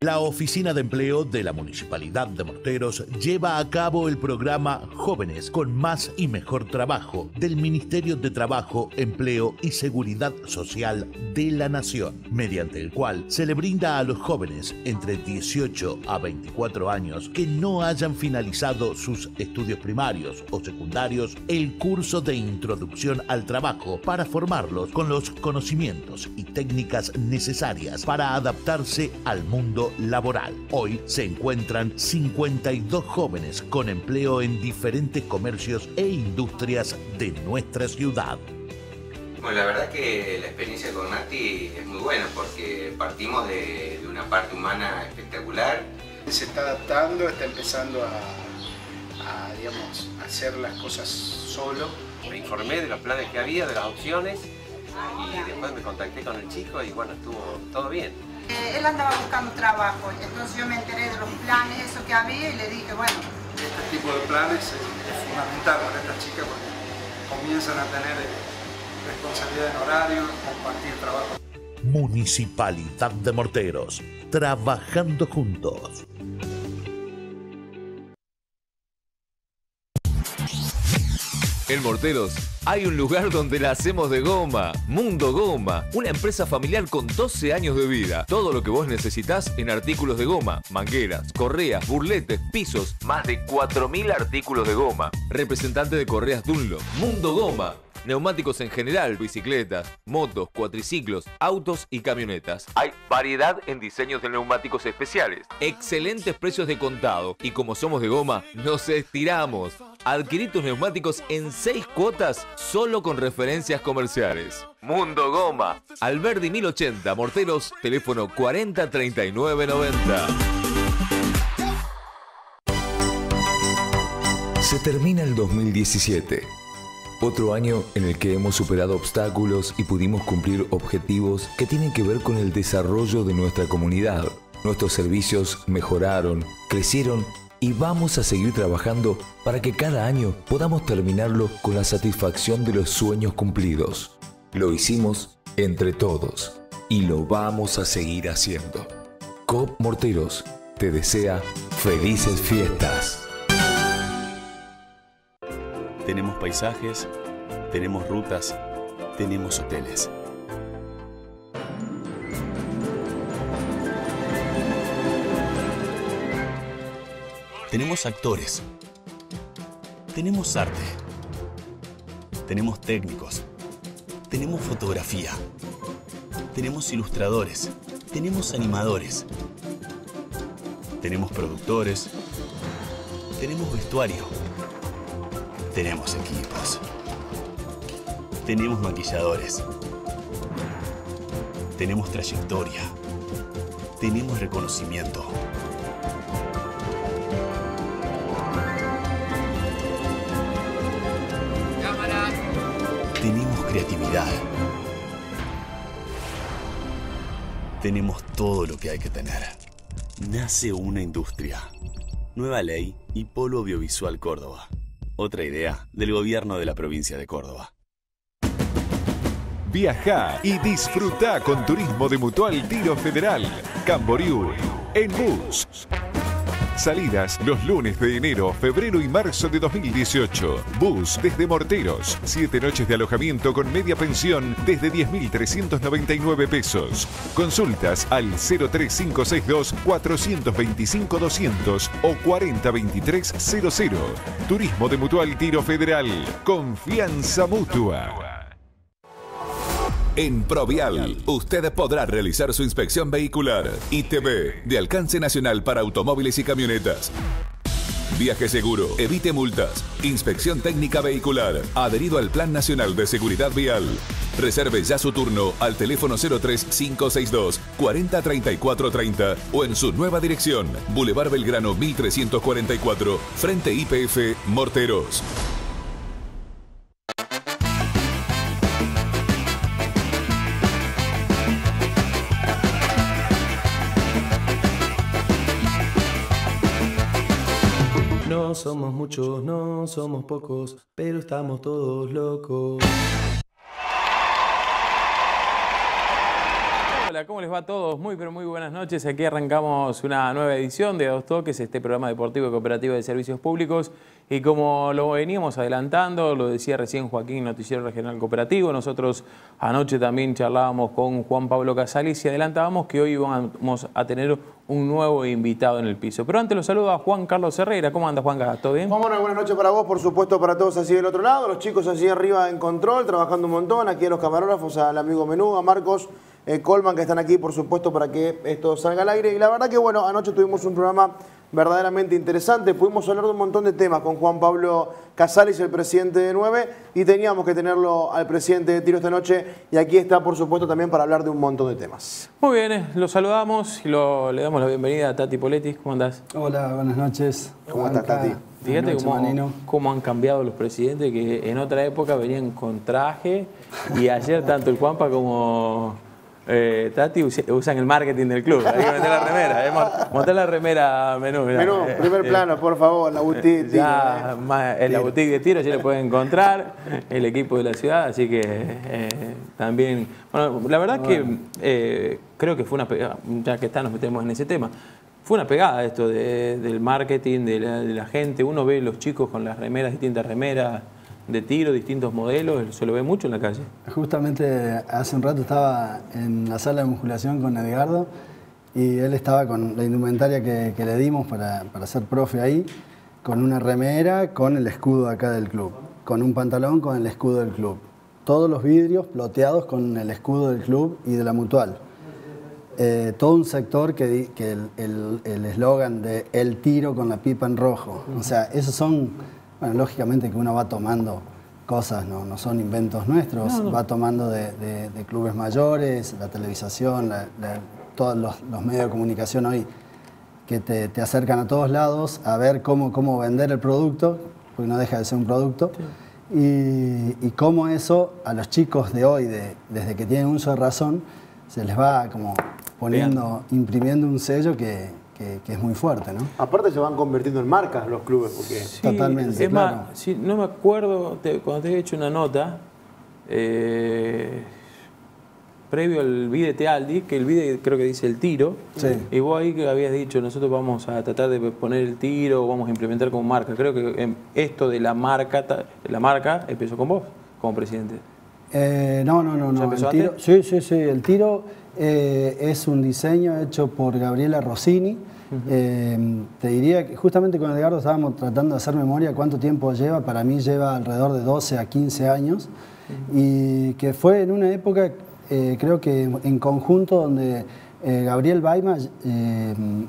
La Oficina de Empleo de la Municipalidad de Morteros lleva a cabo el programa Jóvenes con más y mejor trabajo del Ministerio de Trabajo, Empleo y Seguridad Social de la Nación, mediante el cual se le brinda a los jóvenes entre 18 a 24 años que no hayan finalizado sus estudios primarios o secundarios el curso de introducción al trabajo para formarlos con los conocimientos y técnicas necesarias para adaptarse al mundo laboral. Hoy se encuentran 52 jóvenes con empleo en diferentes comercios e industrias de nuestra ciudad. Bueno, la verdad que la experiencia con Nati es muy buena porque partimos de, una parte humana espectacular. Se está adaptando, está empezando a, digamos, hacer las cosas solo. Me informé de los planes que había, de las opciones y después me contacté con el chico y bueno, estuvo todo bien. Eh, él andaba buscando trabajo, entonces yo me enteré de los planes, eso que había y le dije, bueno. Este tipo de planes es, fundamental para estas chicas porque comienzan a tener eh, responsabilidad en horario, compartir trabajo. Municipalidad de Morteros, trabajando juntos. En Morteros hay un lugar donde la hacemos de goma. Mundo Goma, una empresa familiar con 12 años de vida. Todo lo que vos necesitas en artículos de goma, mangueras, correas, burletes, pisos, más de 4.000 artículos de goma. Representante de Correas Dunlop. Mundo Goma, neumáticos en general, bicicletas, motos, cuatriciclos, autos y camionetas. Hay variedad en diseños de neumáticos especiales, excelentes precios de contado y como somos de goma, nos estiramos. Adquirí tus neumáticos en 6 cuotas solo con referencias comerciales. Mundo Goma, Alberdi 1080, Morteros, teléfono 403990. Se termina el 2017 otro año en el que hemos superado obstáculos y pudimos cumplir objetivos que tienen que ver con el desarrollo de nuestra comunidad. Nuestros servicios mejoraron, crecieron y vamos a seguir trabajando para que cada año podamos terminarlo con la satisfacción de los sueños cumplidos. Lo hicimos entre todos y lo vamos a seguir haciendo. COP Morteros te desea felices fiestas. Tenemos paisajes, tenemos rutas, tenemos hoteles. Tenemos actores. Tenemos arte. Tenemos técnicos. Tenemos fotografía. Tenemos ilustradores. Tenemos animadores. Tenemos productores. Tenemos vestuario tenemos equipos. Tenemos maquilladores. Tenemos trayectoria. Tenemos reconocimiento. Tenemos creatividad. Tenemos todo lo que hay que tener. Nace una industria. Nueva ley y Polo Audiovisual Córdoba. Otra idea del gobierno de la provincia de Córdoba. Viaja y disfruta con turismo de Mutual Tiro Federal. Camboriú, en bus. Salidas los lunes de enero, febrero y marzo de 2018. Bus desde Morteros. Siete noches de alojamiento con media pensión desde 10.399 pesos. Consultas al 03562 425 200 o 402300. Turismo de Mutual Tiro Federal. Confianza mutua. En Provial, usted podrá realizar su inspección vehicular. ITV, de alcance nacional para automóviles y camionetas. Viaje seguro, evite multas. Inspección técnica vehicular, adherido al Plan Nacional de Seguridad Vial. Reserve ya su turno al teléfono 03562 403430 o en su nueva dirección, Boulevard Belgrano 1344, frente IPF Morteros. Somos muchos, no somos pocos, pero estamos todos locos. Hola, ¿cómo les va a todos? Muy, pero muy buenas noches. Aquí arrancamos una nueva edición de Dos Toques, este programa deportivo y cooperativo de servicios públicos. Y como lo veníamos adelantando, lo decía recién Joaquín, Noticiero Regional Cooperativo, nosotros anoche también charlábamos con Juan Pablo Casalis y adelantábamos que hoy vamos a tener un nuevo invitado en el piso. Pero antes lo saludo a Juan Carlos Herrera. ¿Cómo anda, Juan? ¿Todo bien? Juan, buenas noches para vos, por supuesto, para todos así del otro lado. Los chicos así arriba en control, trabajando un montón. Aquí a los camarógrafos, al amigo Menú, a Marcos eh, Colman, que están aquí, por supuesto, para que esto salga al aire. Y la verdad que, bueno, anoche tuvimos un programa verdaderamente interesante. Pudimos hablar de un montón de temas con Juan Pablo Casales, el presidente de 9, y teníamos que tenerlo al presidente de Tiro esta noche, y aquí está, por supuesto, también para hablar de un montón de temas. Muy bien, eh, lo saludamos y le damos la bienvenida a Tati Poletti. ¿Cómo andás? Hola, buenas noches. ¿Cómo estás, Tati? Fíjate cómo, cómo, han cambiado los presidentes que en otra época venían con traje y ayer tanto el Juanpa como eh, Tati usan el marketing del club. Hay que meter la remera. Eh. Montar la remera menú. Menú, primer eh, plano, por favor, la boutique. Ya, en la boutique de tiro ya le pueden encontrar el equipo de la ciudad, así que también. Bueno, la verdad que creo que fue una pegada, ya que está, nos metemos en ese tema. Fue una pegada esto del marketing, de la, de la gente. Uno ve los chicos con las remeras, distintas remeras de tiro, distintos modelos, se lo ve mucho en la calle. Justamente hace un rato estaba en la sala de musculación con Edgardo y él estaba con la indumentaria que, le dimos para, para, ser profe ahí, con una remera con el escudo acá del club, con un pantalón con el escudo del club. Todos los vidrios ploteados con el escudo del club y de la mutual. Eh, todo un sector que, que el eslogan de el tiro con la pipa en rojo. O sea, esos son bueno, lógicamente que uno va tomando cosas, no, son inventos nuestros, va tomando de, clubes mayores, la televisación, todos los, medios de comunicación hoy que te, acercan a todos lados a ver cómo, cómo vender el producto, porque no deja de ser un producto, y, cómo eso a los chicos de hoy, desde que tienen uso de razón, se les va como poniendo, imprimiendo un sello que, que, es muy fuerte, ¿no? Aparte se van convirtiendo en marcas los clubes, porque... Totalmente, es Más, si, no me acuerdo, cuando te he hecho una nota, eh, previo al Vide Aldi, que el Vide creo que dice el tiro, y vos ahí que habías dicho, nosotros vamos a tratar de poner el tiro, vamos a implementar como marca. Creo que esto de la marca, la marca empezó con vos, como presidente. Eh, no, no, no, no. El tiro, sí, sí, sí. El tiro eh, es un diseño hecho por Gabriela Rossini. Eh, te diría que justamente con Edgardo estábamos tratando de hacer memoria cuánto tiempo lleva. Para mí lleva alrededor de 12 a 15 años. Y que fue en una época, eh, creo que en conjunto, donde Gabriel Baima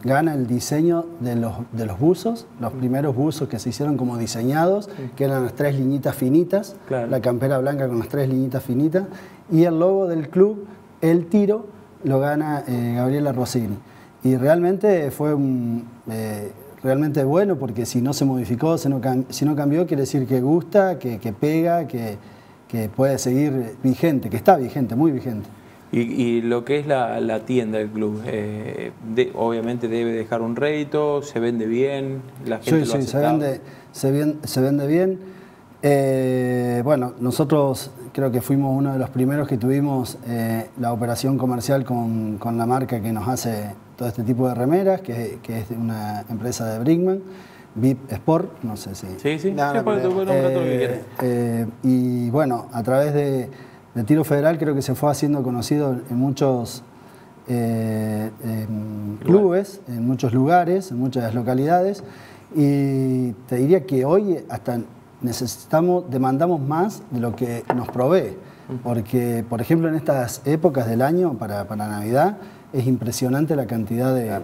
gana el diseño de los, de los buzos, los primeros buzos que se hicieron como diseñados, que eran las tres liñitas finitas, la campera blanca con las tres liñitas finitas, y el logo del club, el tiro, lo gana eh, Gabriela Rossini. Y realmente fue eh, realmente bueno porque si no se modificó, si no, si no cambió, quiere decir que gusta, que, pega, que, puede seguir vigente, que está vigente, muy vigente. Y, lo que es la, tienda del club, eh, obviamente debe dejar un rédito, se vende bien, la gente sí, sí, se vende, se, se vende bien. bueno, nosotros creo que fuimos uno de los primeros que tuvimos eh, la operación comercial con, la marca que nos hace todo este tipo de remeras, que, es de una empresa de Brinkman, VIP Sport, no sé si... Sí, sí, no, eh, eh, y bueno, a través de, Tiro Federal creo que se fue haciendo conocido en muchos clubes, en muchos lugares, en muchas localidades, y te diría que hoy hasta necesitamos, demandamos más de lo que nos provee. Porque, por ejemplo, en estas épocas del año, para, Navidad, es impresionante la cantidad de,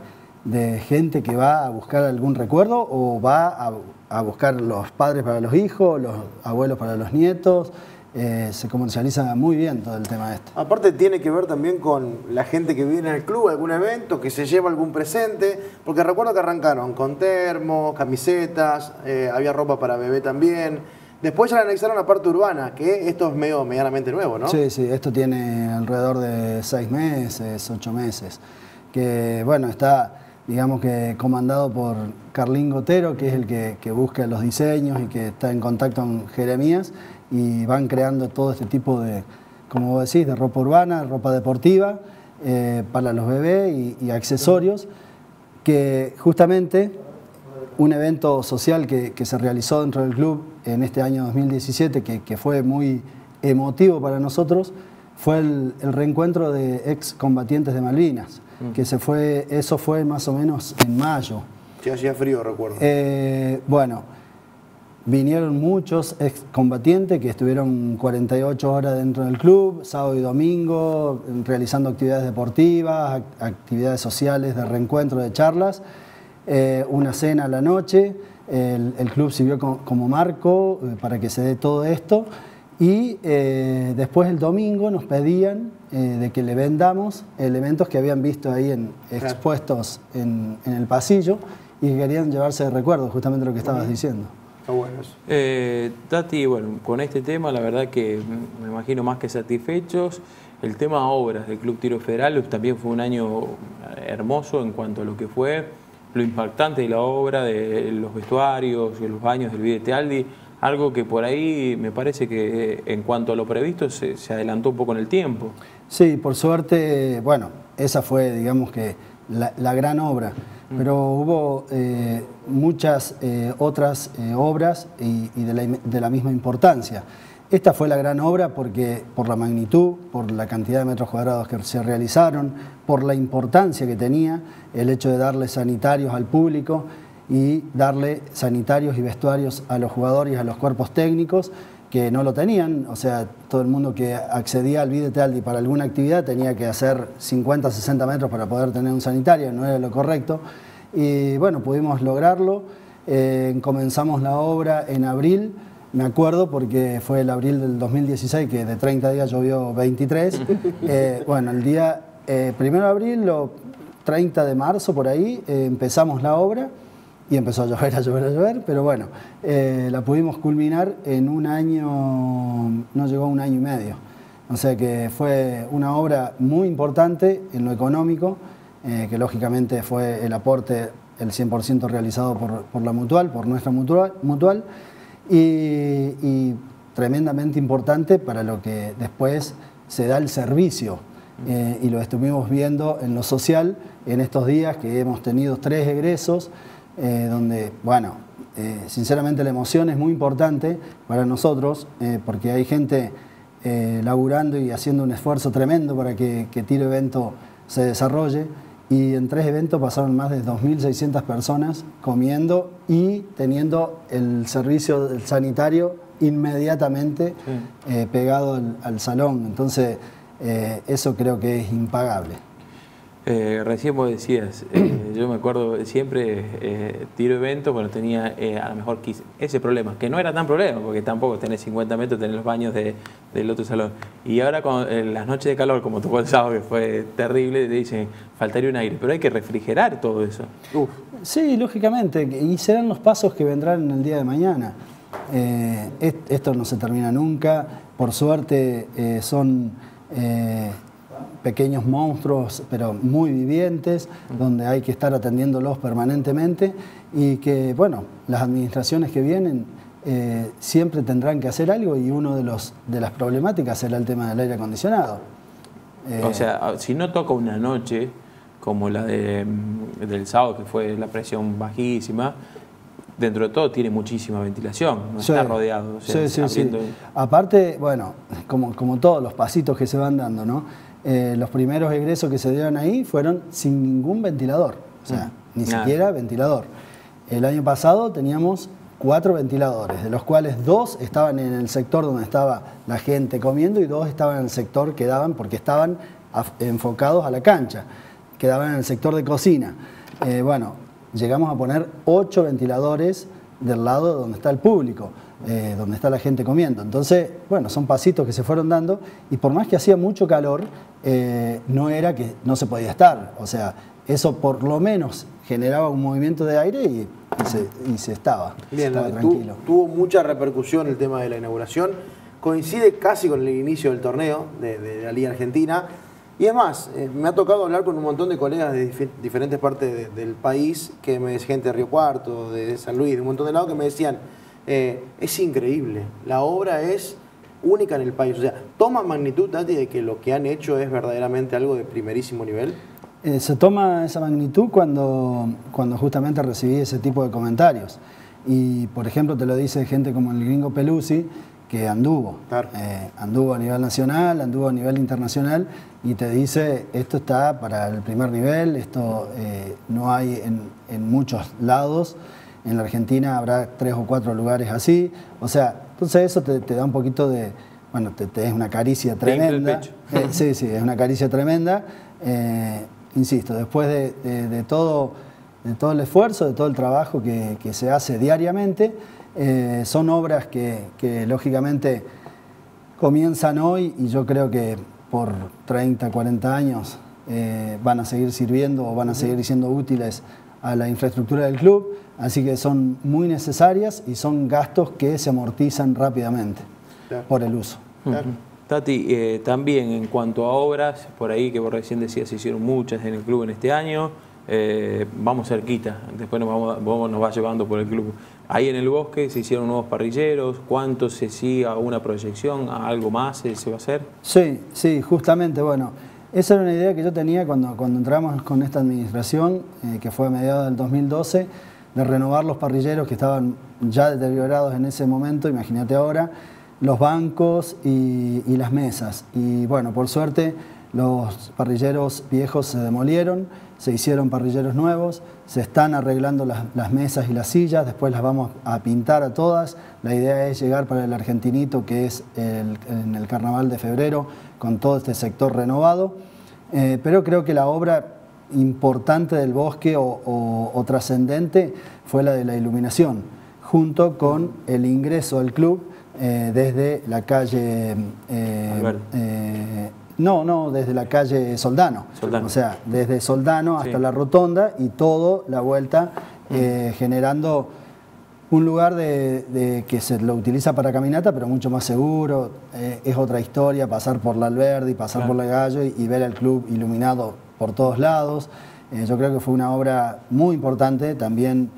gente que va a buscar algún recuerdo o va a, a buscar los padres para los hijos, los abuelos para los nietos. Eh, se comercializa muy bien todo el tema de esto. Aparte tiene que ver también con la gente que viene al club, algún evento, que se lleva algún presente, porque recuerdo que arrancaron con termos, camisetas, eh, había ropa para bebé también. Después ya analizaron la parte urbana, que esto es medio medianamente nuevo, ¿no? Sí, sí, esto tiene alrededor de seis meses, ocho meses. Que bueno, está digamos que comandado por Carlín Gotero, que es el que, busca los diseños y que está en contacto con Jeremías y van creando todo este tipo de, como decís, de ropa urbana, ropa deportiva, eh, para los bebés y, accesorios, que justamente un evento social que, se realizó dentro del club en este año 2017, que, que fue muy emotivo para nosotros, fue el, el reencuentro de ex combatientes de Malvinas, que se fue, eso fue más o menos en mayo. Sí, hacía frío, recuerdo. Eh, bueno, vinieron muchos excombatientes que estuvieron 48 horas dentro del club, sábado y domingo, realizando actividades deportivas, ac- actividades sociales, de reencuentro, de charlas, eh, una cena a la noche. El, el club sirvió co- como marco eh, para que se dé todo esto. Y eh, después el domingo nos pedían eh, de que le vendamos elementos que habían visto ahí en, expuestos en, en el pasillo y que querían llevarse de recuerdo, justamente lo que estabas diciendo. Está bueno eso. Eh, Tati, bueno, con este tema la verdad que me imagino más que satisfechos. El tema obras del Club Tiro Federal también fue un año hermoso en cuanto a lo que fue lo impactante de la obra, de los vestuarios, de los baños del Videte Aldi, algo que por ahí me parece que eh, en cuanto a lo previsto se, se adelantó un poco en el tiempo. Sí, por suerte, bueno, esa fue, digamos que, la, la gran obra. Pero hubo eh, muchas eh, otras eh, obras y, y de, la, de la misma importancia. Esta fue la gran obra porque, por la magnitud, por la cantidad de metros cuadrados que se realizaron, por la importancia que tenía el hecho de darle sanitarios al público y darle sanitarios y vestuarios a los jugadores y a los cuerpos técnicos que no lo tenían, o sea, todo el mundo que accedía al Videte Aldi para alguna actividad tenía que hacer 50, 60 metros para poder tener un sanitario, no era lo correcto. Y bueno, pudimos lograrlo, Eh, comenzamos la obra en abril, me acuerdo porque fue el abril del 2016 que de 30 días llovió 23. Eh, bueno, el día eh, primero de abril, lo 30 de marzo por ahí, eh, empezamos la obra y empezó a llover, a llover, a llover, pero bueno, eh, la pudimos culminar en un año, no llegó a un año y medio. O sea que fue una obra muy importante en lo económico, eh, que lógicamente fue el aporte, el 100% realizado por, por la mutual, por nuestra mutual, mutual y, y tremendamente importante para lo que después se da el servicio. Eh, y lo estuvimos viendo en lo social en estos días que hemos tenido tres egresos, eh, donde, bueno, eh, sinceramente la emoción es muy importante para nosotros, eh, porque hay gente laburando y haciendo un esfuerzo tremendo para que, que Tiro Evento se desarrolle. Y en tres eventos pasaron más de 2.600 personas comiendo y teniendo el servicio del sanitario inmediatamente pegado al, al salón. Entonces, eso creo que es impagable. Eh, recién vos decías, eh, yo me acuerdo siempre, eh, tiro evento, bueno, tenía eh, a lo mejor ese problema, que no era tan problema, porque tampoco tenés 50 metros, tenés los baños de- del otro salón. Y ahora con las noches de calor, como tocó el que fue terrible, te dicen, faltaría un aire, pero hay que refrigerar todo eso. Sí, lógicamente, y serán los pasos que vendrán en el día de mañana. Est- esto no se termina nunca, por suerte son pequeños monstruos, pero muy vivientes, donde hay que estar atendiéndolos permanentemente y que, bueno, las administraciones que vienen eh, siempre tendrán que hacer algo y uno de, los, de las problemáticas será el tema del aire acondicionado. Eh, O sea, si no toca una noche como la de, mm, del sábado, que fue la presión bajísima, dentro de todo tiene muchísima ventilación, no Sí. está rodeado. o sea, Sí, sí, sí. abriendo- Aparte, bueno, como, como todos los pasitos que se van dando, ¿no? Eh, los primeros egresos que se dieron ahí fueron sin ningún ventilador, o sea, Mm. ni Nada. siquiera ventilador. El año pasado teníamos cuatro ventiladores, de los cuales dos estaban en el sector donde estaba la gente comiendo y dos estaban en el sector que daban porque estaban enfocados a la cancha, quedaban en el sector de cocina. Eh, bueno, llegamos a poner ocho ventiladores del lado donde está el público, eh, donde está la gente comiendo. Entonces, bueno, son pasitos que se fueron dando y por más que hacía mucho calor, eh, no era que no se podía estar. O sea, eso por lo menos generaba un movimiento de aire y, y se, y se estaba. Bien, estaba tu- tranquilo. tuvo mucha repercusión el tema de la inauguración. Coincide casi con el inicio del torneo de, de la Liga Argentina. Y es más, eh, me ha tocado hablar con un montón de colegas de dif- diferentes partes de- del país, que me gente de Río Cuarto, de San Luis, de un montón de lados, que me decían, eh, es increíble, la obra es única en el país. O sea, ¿toma magnitud, Tati, de que lo que han hecho es verdaderamente algo de primerísimo nivel? Eh, se toma esa magnitud cuando, cuando justamente recibí ese tipo de comentarios. Y, por ejemplo, te lo dice gente como el gringo Pelusi, que anduvo. Eh, anduvo a nivel nacional, anduvo a nivel internacional y te dice, esto está para el primer nivel, esto eh, no hay en, en, muchos lados. En la Argentina habrá tres o cuatro lugares así. O sea, entonces eso te, te da un poquito de, bueno, te, te es una caricia tremenda. Eh, sí, sí, es una caricia tremenda. insisto, después de, de, de, todo, de todo el esfuerzo, de todo el trabajo que, que se hace diariamente, eh, son obras que, que, lógicamente comienzan hoy y yo creo que por 30, 40 años eh, van a seguir sirviendo o van a seguir siendo útiles a la infraestructura del club, así que son muy necesarias y son gastos que se amortizan rápidamente claro. por el uso. Claro. Tati, eh, también en cuanto a obras, por ahí que vos recién decías, se hicieron muchas en el club en este año, eh, vamos cerquita, después nos, vamos, vamos, nos va llevando por el club. Ahí en el bosque se hicieron nuevos parrilleros, ¿cuánto se sigue a una proyección, a algo más se, se va a hacer? Sí, sí, justamente, bueno, esa era una idea que yo tenía cuando, cuando entramos con esta administración, eh, que fue a mediados del 2012, de renovar los parrilleros que estaban ya deteriorados en ese momento, imagínate ahora, los bancos y, y las mesas. Y bueno, por suerte los parrilleros viejos se demolieron, se hicieron parrilleros nuevos, se están arreglando las, las, mesas y las sillas, después las vamos a pintar a todas. La idea es llegar para el argentinito, que es el, en el carnaval de febrero, con todo este sector renovado. Eh, pero creo que la obra importante del bosque o, o, o trascendente fue la de la iluminación, junto con el ingreso al club eh, desde la calle... Eh, no, no, desde la calle Soldano. Soldano. O sea, desde Soldano hasta sí. la Rotonda y todo la vuelta eh, generando un lugar de, de, que se lo utiliza para caminata, pero mucho más seguro. Eh, es otra historia pasar por la Alberdi, pasar claro. por la Gallo y, y, ver el club iluminado por todos lados. Eh, yo creo que fue una obra muy importante, también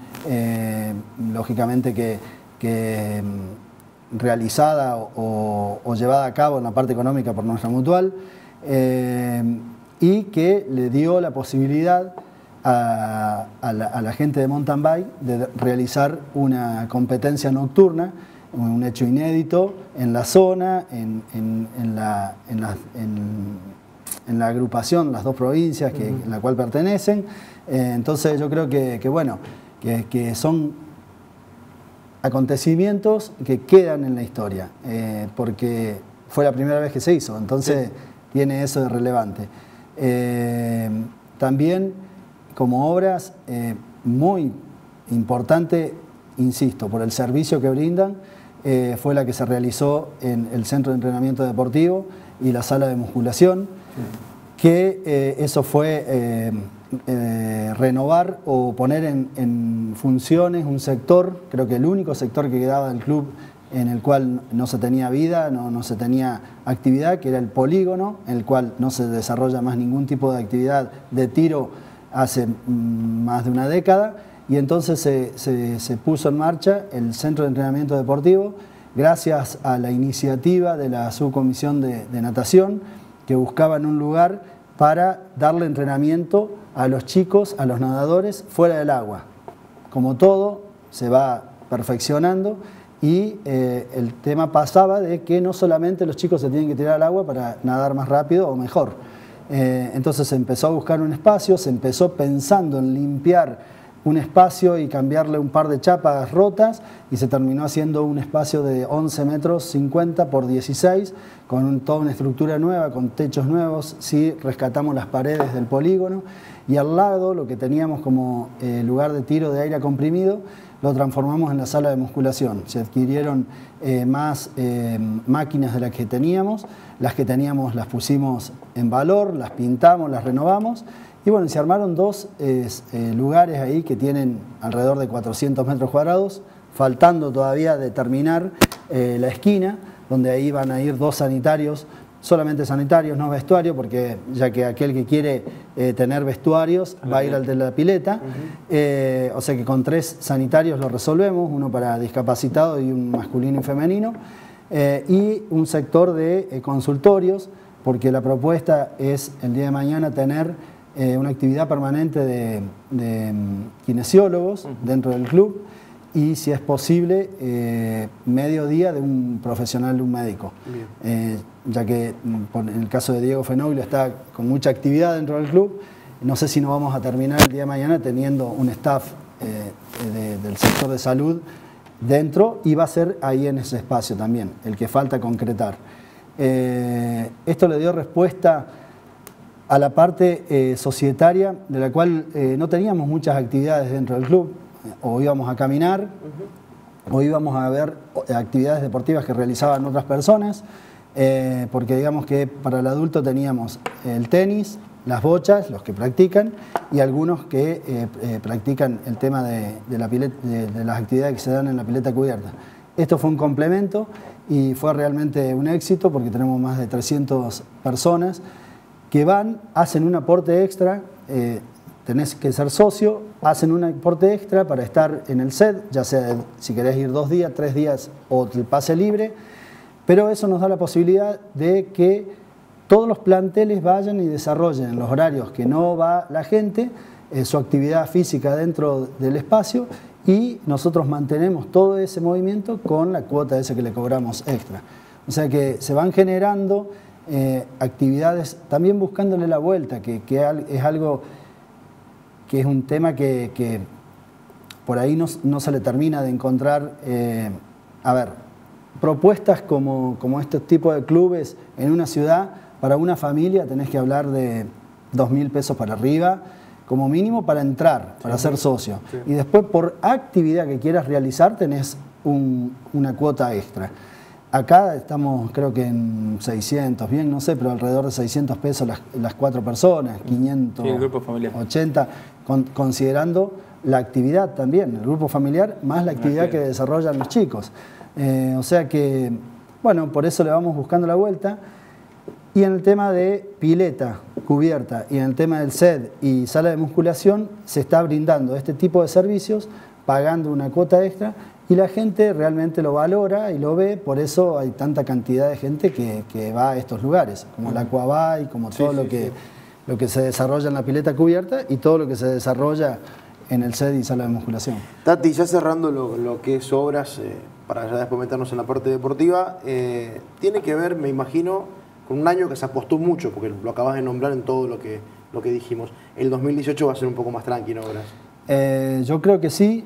lógicamente que, que realizada o, o, llevada a cabo en la parte económica por nuestra mutual eh, y que le dio la posibilidad a, a, la, a, la, gente de mountain bike de realizar una competencia nocturna, un hecho inédito en la zona, en, en, en, la, la, en la, agrupación, las dos provincias que, uh -huh. en la cual pertenecen. Eh, entonces yo creo que, que bueno, que, que son acontecimientos que quedan en la historia, eh, porque fue la primera vez que se hizo, entonces sí. tiene eso de relevante. Eh, también como obras eh, muy importante, insisto, por el servicio que brindan, fue la que se realizó en el Centro de Entrenamiento Deportivo y la sala de musculación, sí. que eso fue eh, renovar o poner en, funciones un sector, creo que el único sector que quedaba del club en el cual no se tenía vida, no, no, se tenía actividad, que era el polígono, en el cual no se desarrolla más ningún tipo de actividad de tiro hace mm, más de una década, y entonces se, se, se puso en marcha el Centro de Entrenamiento Deportivo, gracias a la iniciativa de la subcomisión de, de natación, que buscaban un lugar para darle entrenamiento a los chicos, a los nadadores, fuera del agua. Como todo, se va perfeccionando y eh, el tema pasaba de que no solamente los chicos se tienen que tirar al agua para nadar más rápido o mejor. Eh, entonces se empezó a buscar un espacio, se empezó pensando en limpiar un espacio y cambiarle un par de chapas rotas y se terminó haciendo un espacio de 11 metros 50 por 16 con toda una estructura nueva, con techos nuevos, sí rescatamos las paredes del polígono y al lado lo que teníamos como eh, lugar de tiro de aire comprimido lo transformamos en la sala de musculación. Se adquirieron eh, más eh, máquinas de las que teníamos, las que teníamos las pusimos en valor, las pintamos, las renovamos y bueno, se armaron dos lugares ahí que tienen alrededor de 400 metros cuadrados, faltando todavía de terminar la esquina, donde ahí van a ir dos sanitarios, solamente sanitarios, no vestuarios, porque ya que aquel que quiere eh, tener vestuarios va a ir al de la pileta, uh -huh. o sea que con tres sanitarios lo resolvemos, uno para discapacitado y un masculino y femenino. eh, y un sector de eh, consultorios, porque la propuesta es el día de mañana tener eh, una actividad permanente de, de, mm, kinesiólogos dentro del club y si es posible eh, medio día de un profesional, un médico. Eh, ya que mm, en el caso de Diego Fenoglio está con mucha actividad dentro del club, no sé si no vamos a terminar el día de mañana teniendo un staff eh, de- del sector de salud dentro y va a ser ahí en ese espacio también, el que falta concretar. Eh, esto le dio respuesta a la parte societaria, de la cual no teníamos muchas actividades dentro del club. O íbamos a caminar, o íbamos a ver actividades deportivas que realizaban otras personas, eh, porque digamos que para el adulto teníamos el tenis, las bochas, los que practican, y algunos que eh, eh, practican el tema de, de la pilet- de- de las actividades que se dan en la pileta cubierta. Esto fue un complemento y fue realmente un éxito porque tenemos más de 300 personas que van, hacen un aporte extra, eh, tenés que ser socio, hacen un aporte extra para estar en el set, ya sea si querés ir dos días, tres días o el pase libre, pero eso nos da la posibilidad de que todos los planteles vayan y desarrollen en los horarios que no va la gente eh, su actividad física dentro del espacio y nosotros mantenemos todo ese movimiento con la cuota esa que le cobramos extra. O sea que se van generando eh, actividades, también buscándole la vuelta, que, que es algo que es un tema que, que por ahí no, no se le termina de encontrar, eh, a ver, propuestas como, como este tipo de clubes en una ciudad, para una familia tenés que hablar de dos mil pesos para arriba, como mínimo para entrar, para ser socio. Sí. Y después por actividad que quieras realizar tenés un- una cuota extra. Acá estamos creo que en 600, bien, no sé, pero alrededor de 600 pesos las, las cuatro personas, 500, Sí, el grupo familiar. 80, con- considerando la actividad también, el grupo familiar, más la actividad que desarrollan los chicos. Eh, o sea que, bueno, por eso le vamos buscando la vuelta. Y en el tema de pileta cubierta y en el tema del SED y sala de musculación, se está brindando este tipo de servicios, pagando una cuota extra y la gente realmente lo valora y lo ve, por eso hay tanta cantidad de gente que, que va a estos lugares, como la Aquabay, como todo lo, que, lo que se desarrolla en la pileta cubierta y todo lo que se desarrolla en el SED y sala de musculación. Tati, ya cerrando lo, lo que es obras, eh, para ya después meternos en la parte deportiva, eh, tiene que ver, me imagino, con un año que se apostó mucho, porque lo acabas de nombrar en todo lo que, lo que dijimos. El 2018 va a ser un poco más tranquilo, obras. Eh, yo creo que sí,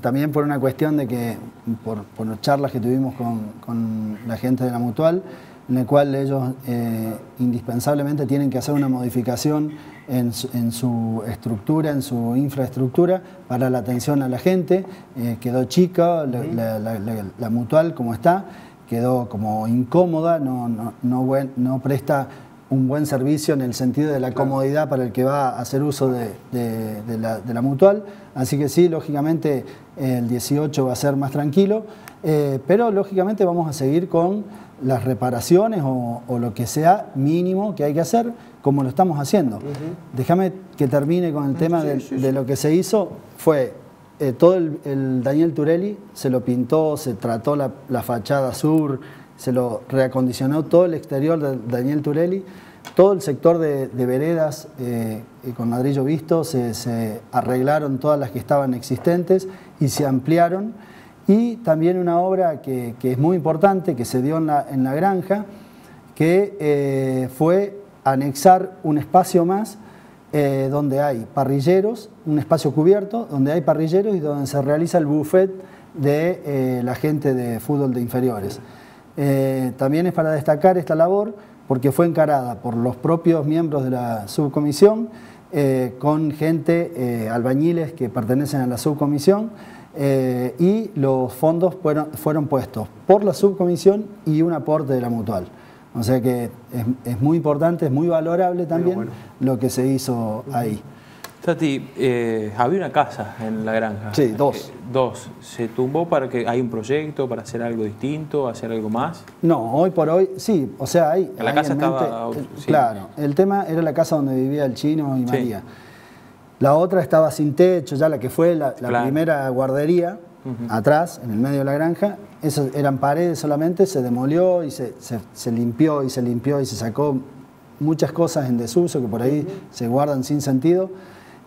también por una cuestión de que, por, por las charlas que tuvimos con, con la gente de la Mutual, en la cual ellos eh, indispensablemente tienen que hacer una modificación en su, en su estructura, en su infraestructura para la atención a la gente. Eh, quedó chica la, la- la- la- la Mutual como está, quedó como incómoda, no, no, no no presta un buen servicio en el sentido de la comodidad para el que va a hacer uso de, de- de la, de la mutual. Así que sí, lógicamente el 18 va a ser más tranquilo, eh, pero lógicamente vamos a seguir con las reparaciones o, o lo que sea mínimo que hay que hacer, como lo estamos haciendo. Déjame que termine con el tema de, de lo que se hizo. Fue eh, todo el, el Daniel Turelli, se lo pintó, se trató la, la fachada sur, se lo reacondicionó todo el exterior de Daniel Turelli, todo el sector de, veredas eh, con ladrillo visto, se, arreglaron todas las que estaban existentes y se ampliaron. Y también una obra que, es muy importante, que se dio en la, granja, que eh, fue anexar un espacio más eh, donde hay parrilleros, un espacio cubierto, donde hay parrilleros y donde se realiza el buffet de la gente de fútbol de inferiores. Eh, también es para destacar esta labor porque fue encarada por los propios miembros de la subcomisión, eh, con gente, eh, albañiles que pertenecen a la subcomisión, y los fondos fueron, fueron puestos por la subcomisión y un aporte de la mutual. O sea que es, es muy importante, es muy valorable también lo que se hizo ahí. Tati, eh, había una casa en la granja. Sí, dos. Eh, dos. ¿Se tumbó para que hay un proyecto para hacer algo distinto, hacer algo más? No, hoy por hoy, sí, o sea, hay. La hay casa en mente- estaba- eh, sí. Claro, el tema era la casa donde vivía el chino y Sí. María. La otra estaba sin techo, ya la que fue la, la Claro. primera guardería, atrás, en el medio de la granja. Esas eran paredes solamente, se demolió y se, se- se limpió y se limpió y se sacó muchas cosas en desuso que por ahí se guardan sin sentido.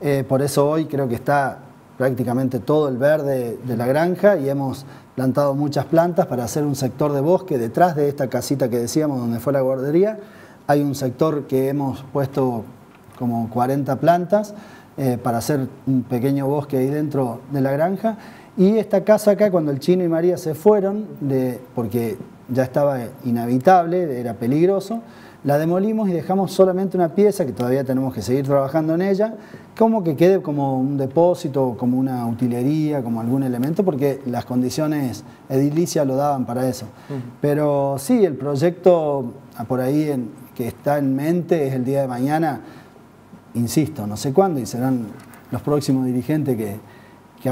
Eh, por eso hoy creo que está prácticamente todo el verde de la granja y hemos plantado muchas plantas para hacer un sector de bosque detrás de esta casita que decíamos donde fue la guardería. Hay un sector que hemos puesto como 40 plantas eh, para hacer un pequeño bosque ahí dentro de la granja. Y esta casa acá, cuando el chino y María se fueron, de- porque ya estaba inhabitable, era peligroso, la demolimos y dejamos solamente una pieza que todavía tenemos que seguir trabajando en ella, como que quede como un depósito, como una utilería, como algún elemento, porque las condiciones edilicias lo daban para eso. Pero sí, el proyecto ah, por ahí en- que está en mente es el día de mañana, insisto, no sé cuándo, y serán los próximos dirigentes que,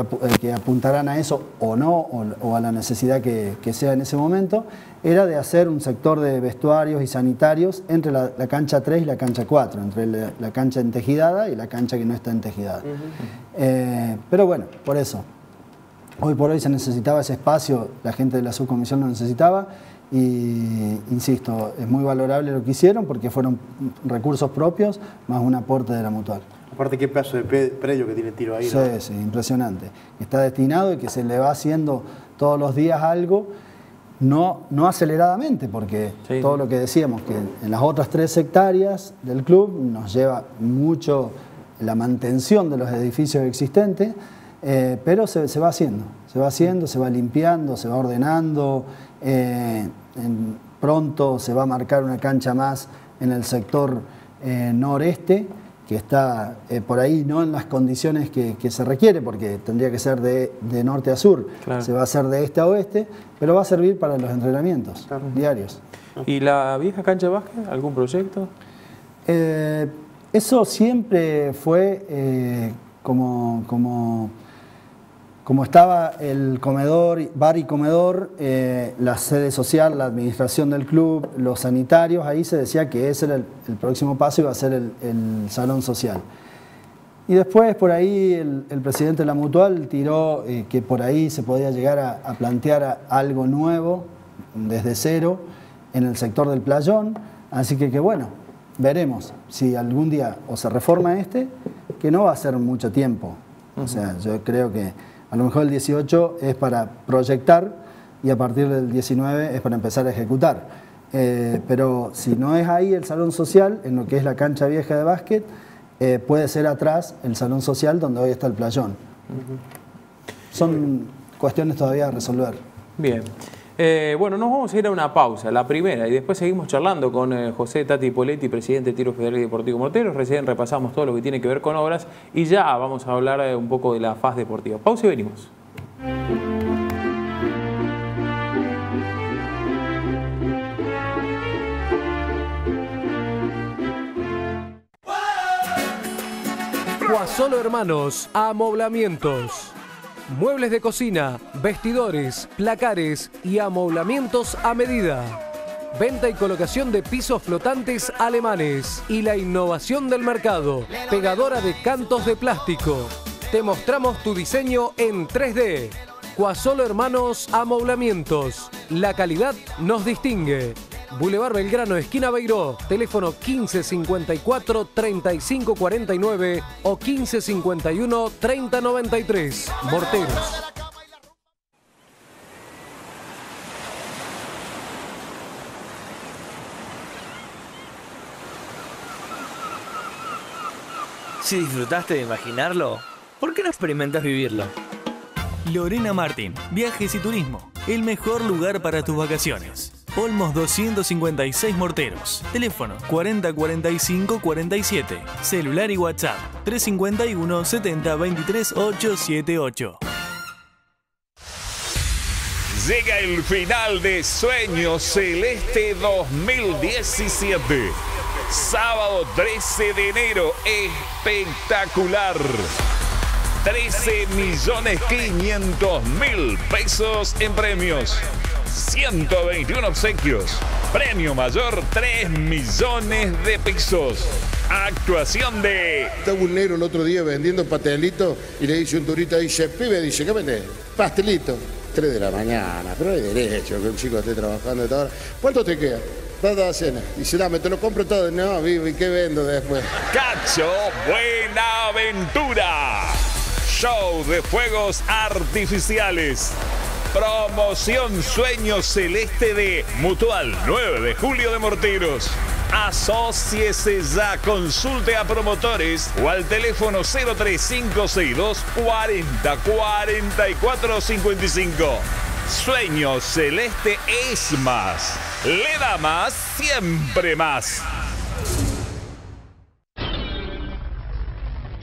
que, eh, que apuntarán a eso o no, o, o a la necesidad que, que sea en ese momento, era de hacer un sector de vestuarios y sanitarios entre la, la cancha 3 y la cancha 4, entre la, la cancha entejidada y la cancha que no está entejidada. Eh, pero bueno, por eso. Hoy por hoy se necesitaba ese espacio, la gente de la subcomisión lo necesitaba y, insisto, es muy valorable lo que hicieron porque fueron recursos propios más un aporte de la mutual. Aparte, qué pedazo de pre- predio que tiene tiro ahí. Sí, ¿no? sí, impresionante. Está destinado y que se le va haciendo todos los días algo, no, no aceleradamente, porque todo lo que decíamos, que en las otras tres hectáreas del club nos lleva mucho la mantención de los edificios existentes, eh, pero se, se va haciendo, se va haciendo, se va limpiando, se va ordenando. eh, en- pronto se va a marcar una cancha más en el sector eh, noreste que está eh, por ahí no en las condiciones que, que se requiere, porque tendría que ser de, de norte a sur, Claro. se va a hacer de este a oeste, pero va a servir para los entrenamientos diarios. ¿Y la vieja cancha de básquet? ¿Algún proyecto? Eh, eso siempre fue eh, como, como, como estaba el comedor, bar y comedor, eh, la sede social, la administración del club, los sanitarios, ahí se decía que ese era el, el próximo paso, iba a ser el, el salón social. Y después por ahí el, el presidente de la Mutual tiró eh, que por ahí se podía llegar a, a plantear a- algo nuevo desde cero en el sector del playón. Así que, que bueno, veremos si algún día o se reforma este, que no va a ser mucho tiempo. O sea, yo creo que a lo mejor el 18 es para proyectar y a partir del 19 es para empezar a ejecutar. Eh, pero si no es ahí el salón social, en lo que es la cancha vieja de básquet, eh, puede ser atrás el salón social donde hoy está el playón. Son cuestiones todavía a resolver. Bien. Eh, bueno, nos vamos a ir a una pausa, la primera, y después seguimos charlando con eh, José Tati Poletti, presidente de Tiro Federal y Deportivo Morteros. Recién repasamos todo lo que tiene que ver con obras y ya vamos a hablar eh, un poco de la faz deportiva. Pausa y venimos. Guasolo Hermanos, amoblamientos. Muebles de cocina, vestidores, placares y amoblamientos a medida. Venta y colocación de pisos flotantes alemanes y la innovación del mercado. Pegadora de cantos de plástico. Te mostramos tu diseño en 3D. Guasolo Hermanos Amoblamientos. La calidad nos distingue. Boulevard Belgrano, esquina Beiró. Teléfono 1554 3549 o 1551 3093. Morteros. Si disfrutaste de imaginarlo, ¿por qué no experimentas vivirlo? Lorena Martín, Viajes y Turismo. El mejor lugar para tus vacaciones. Olmos 256 Morteros. Teléfono 4045 47. Celular y WhatsApp 351 70 23 878. Llega el final de Sueño Celeste 2017. Sábado 13 de enero, espectacular. 13 millones 500 mil pesos en premios. 121 obsequios. Premio mayor 3 millones de pesos. actuación de Estaba un negro el otro día vendiendo pastelitos y le dice un turista, dice, pibe, dice, ¿qué vendés? Pastelito. 3 de la mañana, pero hay derecho que un chico esté trabajando esta hora. ¿Cuánto te queda? Toda la cena. Dice, dame, te lo compro todo. No, vivo, ¿y qué vendo después? Cacho Buenaventura. Show de fuegos artificiales. Promoción Sueño Celeste de Mutual 9 de Julio de Morteros. Asociese ya, consulte a promotores o al teléfono 03562 40 44 55. Sueño Celeste es más. Le da más, siempre más.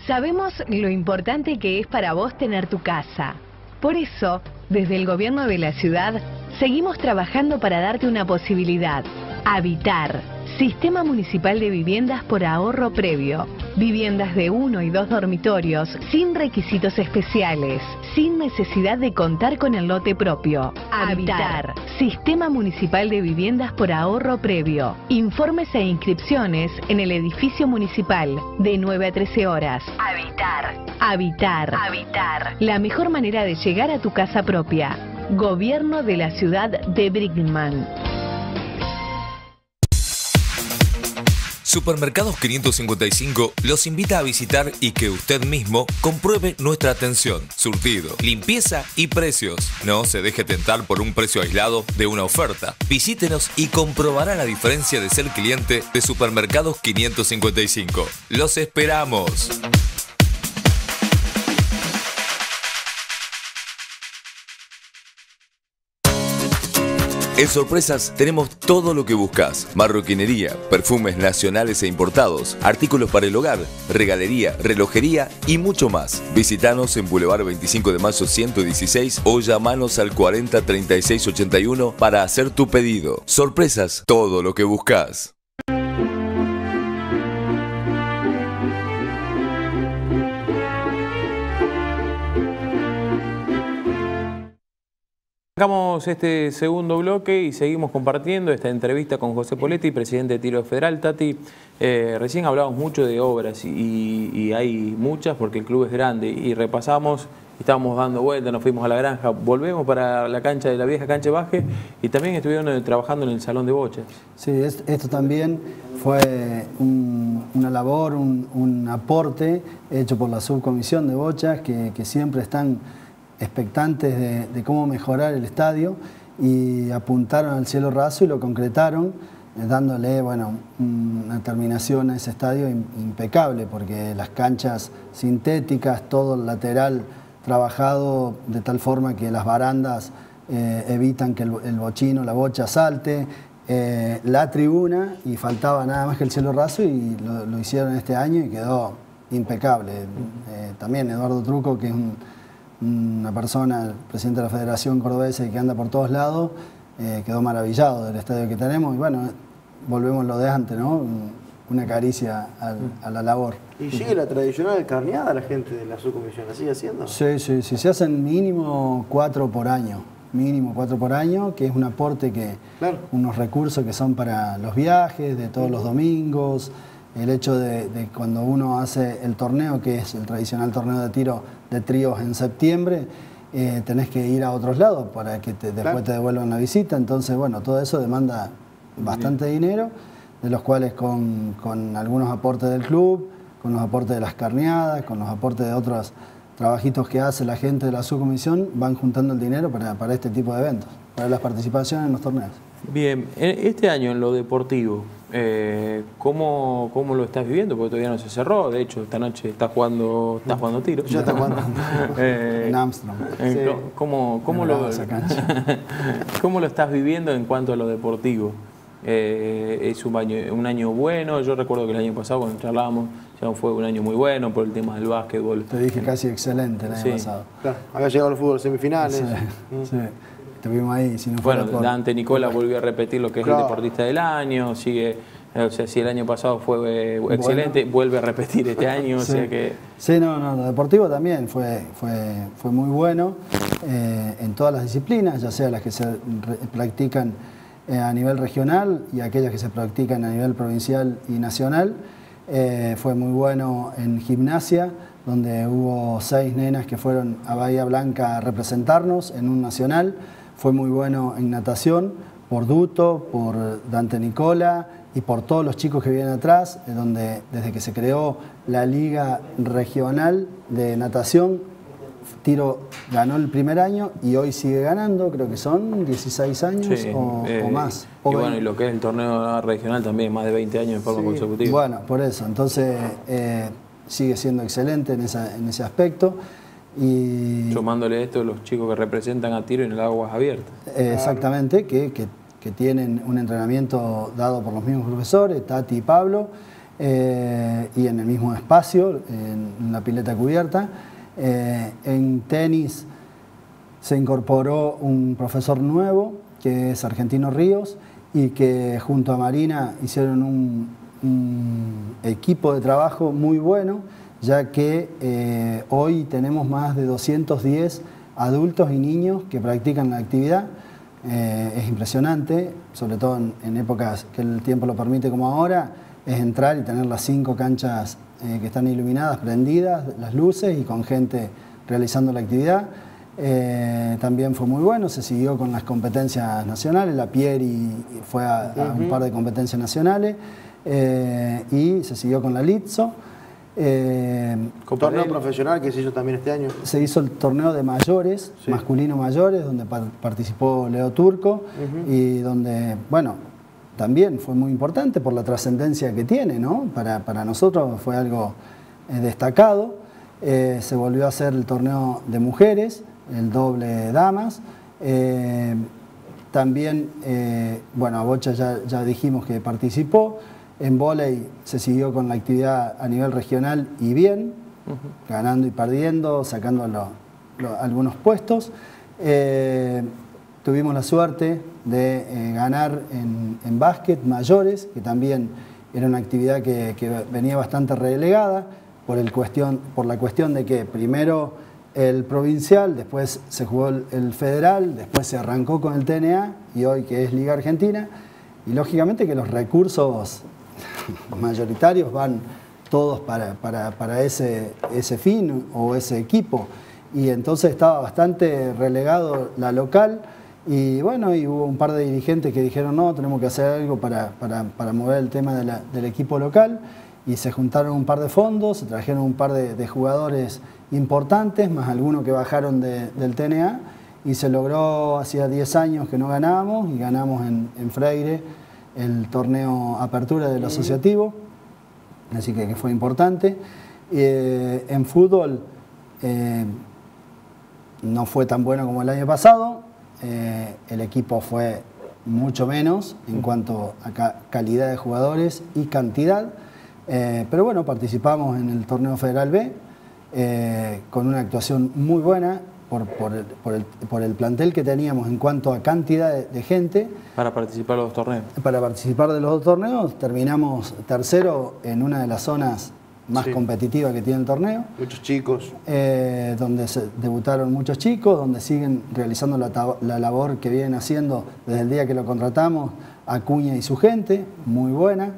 Sabemos lo importante que es para vos tener tu casa. Por eso, desde el gobierno de la ciudad, seguimos trabajando para darte una posibilidad. Habitar. Sistema Municipal de Viviendas por ahorro previo. Viviendas de uno y dos dormitorios, sin requisitos especiales, sin necesidad de contar con el lote propio. Habitar. Sistema Municipal de Viviendas por ahorro previo. Informes e inscripciones en el edificio municipal de 9 a 13 horas. Habitar. Habitar. Habitar. La mejor manera de llegar a tu casa propia. Gobierno de la ciudad de Brickman. Supermercados 555 los invita a visitar y que usted mismo compruebe nuestra atención, surtido, limpieza y precios. No se deje tentar por un precio aislado de una oferta. Visítenos y comprobará la diferencia de ser cliente de Supermercados 555. Los esperamos. En Sorpresas tenemos todo lo que buscas. Marroquinería, perfumes nacionales e importados, artículos para el hogar, regalería, relojería y mucho más. Visítanos en Boulevard 25 de Mayo 116 o llamanos al 40 36 81 para hacer tu pedido. Sorpresas, todo lo que buscas. Arrancamos este segundo bloque y seguimos compartiendo esta entrevista con José Poletti, presidente de Tiro Federal. Tati, eh, recién hablamos mucho de obras y, hay muchas porque el club es grande y repasamos, estábamos dando vueltas, nos fuimos a la granja, volvemos para la cancha de la vieja cancha Baje y también estuvieron eh, trabajando en el salón de bochas. Sí, es- esto también fue un- una labor, un, aporte hecho por la subcomisión de bochas que siempre están expectantes de, cómo mejorar el estadio y apuntaron al cielo raso y lo concretaron eh, dándole bueno, una terminación a ese estadio im- impecable porque las canchas sintéticas, todo el lateral trabajado de tal forma que las barandas eh, evitan que el, el bochino, la bocha salte, eh, la tribuna y faltaba nada más que el cielo raso y lo, hicieron este año y quedó impecable. También Eduardo Truco, que es un- una persona, el presidente de la Federación Cordobesa que anda por todos lados, eh, quedó maravillado del estadio que tenemos y bueno, volvemos lo de antes, ¿no? Un- Una caricia al- a la labor. Y sigue la tradicional carneada la gente de la subcomisión, ¿la sigue haciendo? Sí, sí, sí. Se hacen mínimo cuatro por año. Mínimo cuatro por año, que es un aporte que. unos recursos que son para los viajes de todos los domingos. El hecho de, de cuando uno hace el torneo, que es el tradicional torneo de tiro de tríos en septiembre, eh, tenés que ir a otros lados para que te- después te devuelvan la visita. Entonces, bueno, todo eso demanda bastante dinero, de los cuales con, con algunos aportes del club, con los aportes de las carneadas, con los aportes de otros trabajitos que hace la gente de la subcomisión, van juntando el dinero para, para este tipo de eventos, para las participaciones en los torneos. Bien, en- este año en lo deportivo, eh, ¿cómo, ¿cómo lo estás viviendo? Porque todavía no se cerró, de hecho esta noche estás jugando, estás jugando tiro. Ya está jugando. Eh, En Armstrong. eh, Sí. ¿Cómo, cómo lo. ¿Cómo lo estás viviendo en cuanto a lo deportivo? Eh, es un año, un año bueno, yo recuerdo que el año pasado cuando charlábamos ya fue un año muy bueno por el tema del básquetbol. Te dije casi excelente el año Sí. pasado. Claro, había llegado al fútbol semifinales. Sí, sí. Estuvimos ahí, si no Bueno, por- Dante Nicola volvió a repetir lo que es Claro. el deportista del año, sigue, o sea, si el año pasado fue eh, excelente, vuelve a repetir este año, o Sí. sea que Sí, no, no, lo deportivo también fue, fue, fue muy bueno eh, en todas las disciplinas, ya sea las que se practican eh, a nivel regional y aquellas que se practican a nivel provincial y nacional. Eh, fue muy bueno en gimnasia, donde hubo seis nenas que fueron a Bahía Blanca a representarnos en un nacional. Fue muy bueno en natación, por Duto, por Dante Nicola y por todos los chicos que vienen atrás, donde desde que se creó la Liga Regional de Natación, Tiro ganó el primer año y hoy sigue ganando, creo que son 16 años Sí, o, eh, o más. Y O bueno, y lo que es el torneo regional también, más de 20 años en forma Sí, consecutiva. Bueno, por eso. Entonces eh, sigue siendo excelente en, esa- en ese aspecto. Y Sumándole esto, los chicos que representan a tiro en el aguas abiertas. exactamente, que, que- que tienen un entrenamiento dado por los mismos profesores, Tati y Pablo, eh, y en el mismo espacio, en la pileta cubierta. Eh, en tenis se incorporó un profesor nuevo, que es Argentino Ríos, y que junto a Marina hicieron un, un equipo de trabajo muy bueno, ya que eh, hoy tenemos más de 210 adultos y niños que practican la actividad. Eh, es impresionante, sobre todo en, en épocas que el tiempo lo permite como ahora, es entrar y tener las cinco canchas eh, que están iluminadas, prendidas, las luces y con gente realizando la actividad. Eh, también fue muy bueno, se siguió con las competencias nacionales, la Pieri fue a, a un par de competencias nacionales y se siguió con la Litzo. Eh, Torneo profesional que se hizo también este año. se hizo el torneo de mayores, masculino mayores, donde par- participó Leo Turco y donde, bueno, también fue muy importante por la trascendencia que tiene, ¿no? Para, para nosotros fue algo eh, destacado. Eh, se volvió a hacer el torneo de mujeres, el doble de damas. Eh, también, eh, bueno, a Bocha ya, ya dijimos que participó. En vóley se siguió con la actividad a nivel regional y bien, ganando y perdiendo, sacando lo- lo- algunos puestos. Eh, tuvimos la suerte de eh, ganar en, en básquet mayores, que también era una actividad que, que venía bastante relegada por, el cuestión, por la cuestión de que primero el provincial, después se jugó el, el federal, después se arrancó con el TNA y hoy que es Liga Argentina. Y lógicamente que los recursos mayoritarios van todos para, para- para ese, ese fin o ese equipo. Y entonces estaba bastante relegado la local. Y bueno, y hubo un par de dirigentes que dijeron, no, tenemos que hacer algo para, para- para mover el tema del equipo local. Y se juntaron un par de fondos, se trajeron un par de, jugadores importantes, más algunos que bajaron de- del TNA. Y se logró, hacía 10 años que no ganábamos, y ganamos en Freire el torneo Apertura del Asociativo así que, fue importante. Eh, en fútbol eh, no fue tan bueno como el año pasado, eh, el equipo fue mucho menos en cuanto a ca- calidad de jugadores y cantidad, pero bueno, participamos en el torneo Federal B con una actuación muy buena por, por el, por el- por el plantel que teníamos en cuanto a cantidad de- de gente. Para participar en los torneos. Para participar de los dos torneos terminamos tercero en una de las zonas más Sí. competitivas que tiene el torneo. Muchos chicos. eh, donde se debutaron muchos chicos, donde siguen realizando la labor que vienen haciendo desde el día que lo contratamos, Acuña y su gente, muy buena.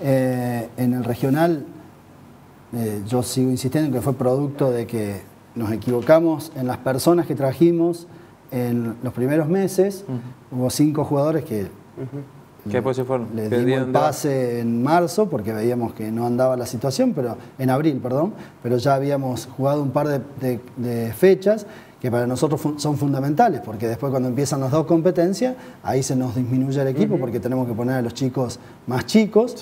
Eh, en el regional, eh, yo sigo insistiendo que fue producto de que nos equivocamos en las personas que trajimos en los primeros meses. Hubo cinco jugadores que después se fueron. dimos dieron el pase en marzo porque veíamos que no andaba la situación, pero en abril, perdón, pero ya habíamos jugado un par de, de- de fechas que para nosotros son fundamentales, porque después cuando empiezan las dos competencias, ahí se nos disminuye el equipo porque tenemos que poner a los chicos más chicos.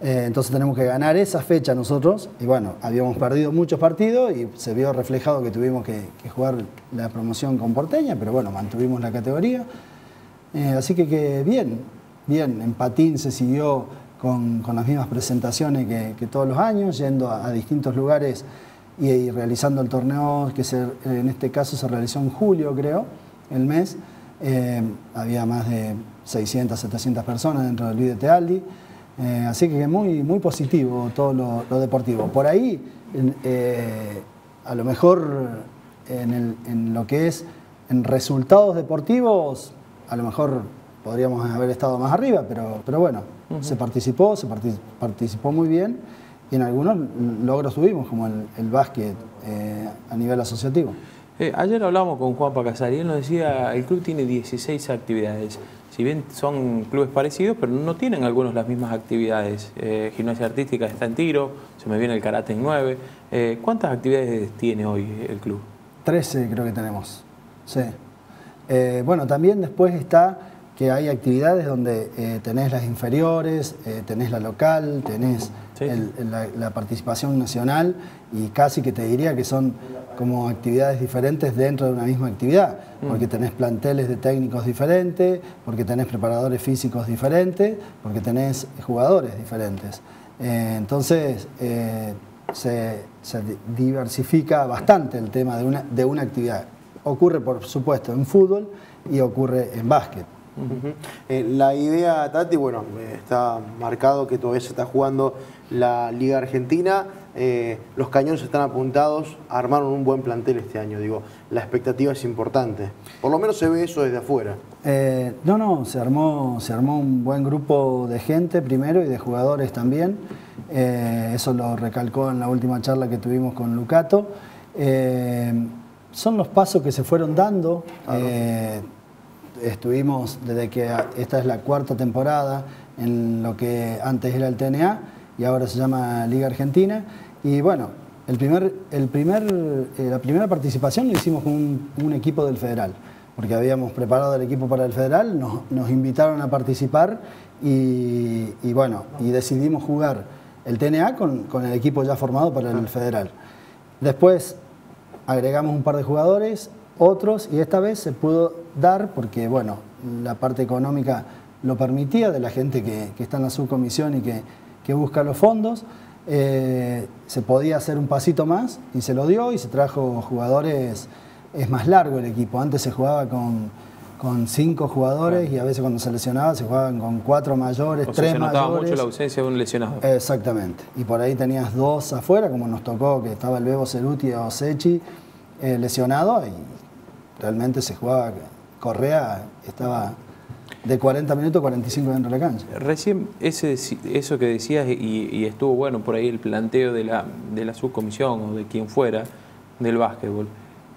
Eh, entonces tenemos que ganar esa fecha nosotros. Y bueno, habíamos perdido muchos partidos y se vio reflejado que tuvimos que, jugar la promoción con Porteña, pero bueno, mantuvimos la categoría. Eh, así que, que bien, bien. En patín se siguió con, con las mismas presentaciones que, todos los años, yendo a, a distintos lugares y, realizando el torneo que se, en este caso se realizó en julio, creo, el mes. Eh, había más de 600, 700 personas dentro del Luis de Tealdi. Eh, así que muy, muy positivo todo lo, lo deportivo. Por ahí, eh, a lo mejor en, el- en lo que es en resultados deportivos, a lo mejor podríamos haber estado más arriba, pero, pero bueno, se participó, se parti- participó muy bien y en algunos logros tuvimos, como el, el básquet eh, a nivel asociativo. Ayer hablamos con Juan Pacasari y él nos decía, el club tiene 16 actividades. Si bien son clubes parecidos, pero no tienen algunos las mismas actividades. Eh, gimnasia artística está en tiro, se me viene el karate en 9. Eh, ¿Cuántas actividades tiene hoy el club? 13 creo que tenemos, sí. Eh, bueno, también después está que hay actividades donde tenés las inferiores, tenés la local, tenés el- la, la participación nacional y casi que te diría que son como actividades diferentes dentro de una misma actividad, Mm. porque tenés planteles de técnicos diferentes, porque tenés preparadores físicos diferentes, porque tenés jugadores diferentes. Eh, entonces, eh, se, se di- diversifica bastante el tema de una, de una actividad. Ocurre, por supuesto, en fútbol y ocurre en básquet. Eh, la idea, Tati, bueno, está marcado que todavía se está jugando la Liga Argentina. Eh, los cañones están apuntados, armaron un buen plantel este año. Digo, la expectativa es importante. Por lo menos se ve eso desde afuera. Eh, no, no, se armó, se armó un buen grupo de gente primero y de jugadores también. Eh, eso lo recalcó en la última charla que tuvimos con Lucato. Son los pasos que se fueron dando. Eh, estuvimos desde que esta es la cuarta temporada en lo que antes era el TNA y ahora se llama Liga Argentina. Y bueno, el primer, el primer, eh, la primera participación lo hicimos con un, un equipo del Federal, porque habíamos preparado el equipo para el Federal, nos, nos invitaron a participar y, y bueno, y decidimos jugar el TNA con, con el equipo ya formado para el Federal. Después agregamos un par de jugadores, otros, y esta vez se pudo dar porque, bueno, la parte económica lo permitía de la gente que, que está en la subcomisión y que, que busca los fondos. Eh, se podía hacer un pasito más y se lo dio y se trajo jugadores, es más largo el equipo, antes se jugaba con, con cinco jugadores y a veces cuando se lesionaba se jugaban con cuatro mayores, O sea, tres se notaba mayores. mucho la ausencia de un lesionado. Exactamente. Y por ahí tenías dos afuera, como nos tocó, que estaba el Bebo Ceruti o Sechi eh, lesionado y realmente se jugaba. Correa estaba de 40 minutos, 45 dentro de la cancha. Recién ese, eso que decías y, estuvo bueno por ahí el planteo de la, de la subcomisión o de quien fuera del básquetbol,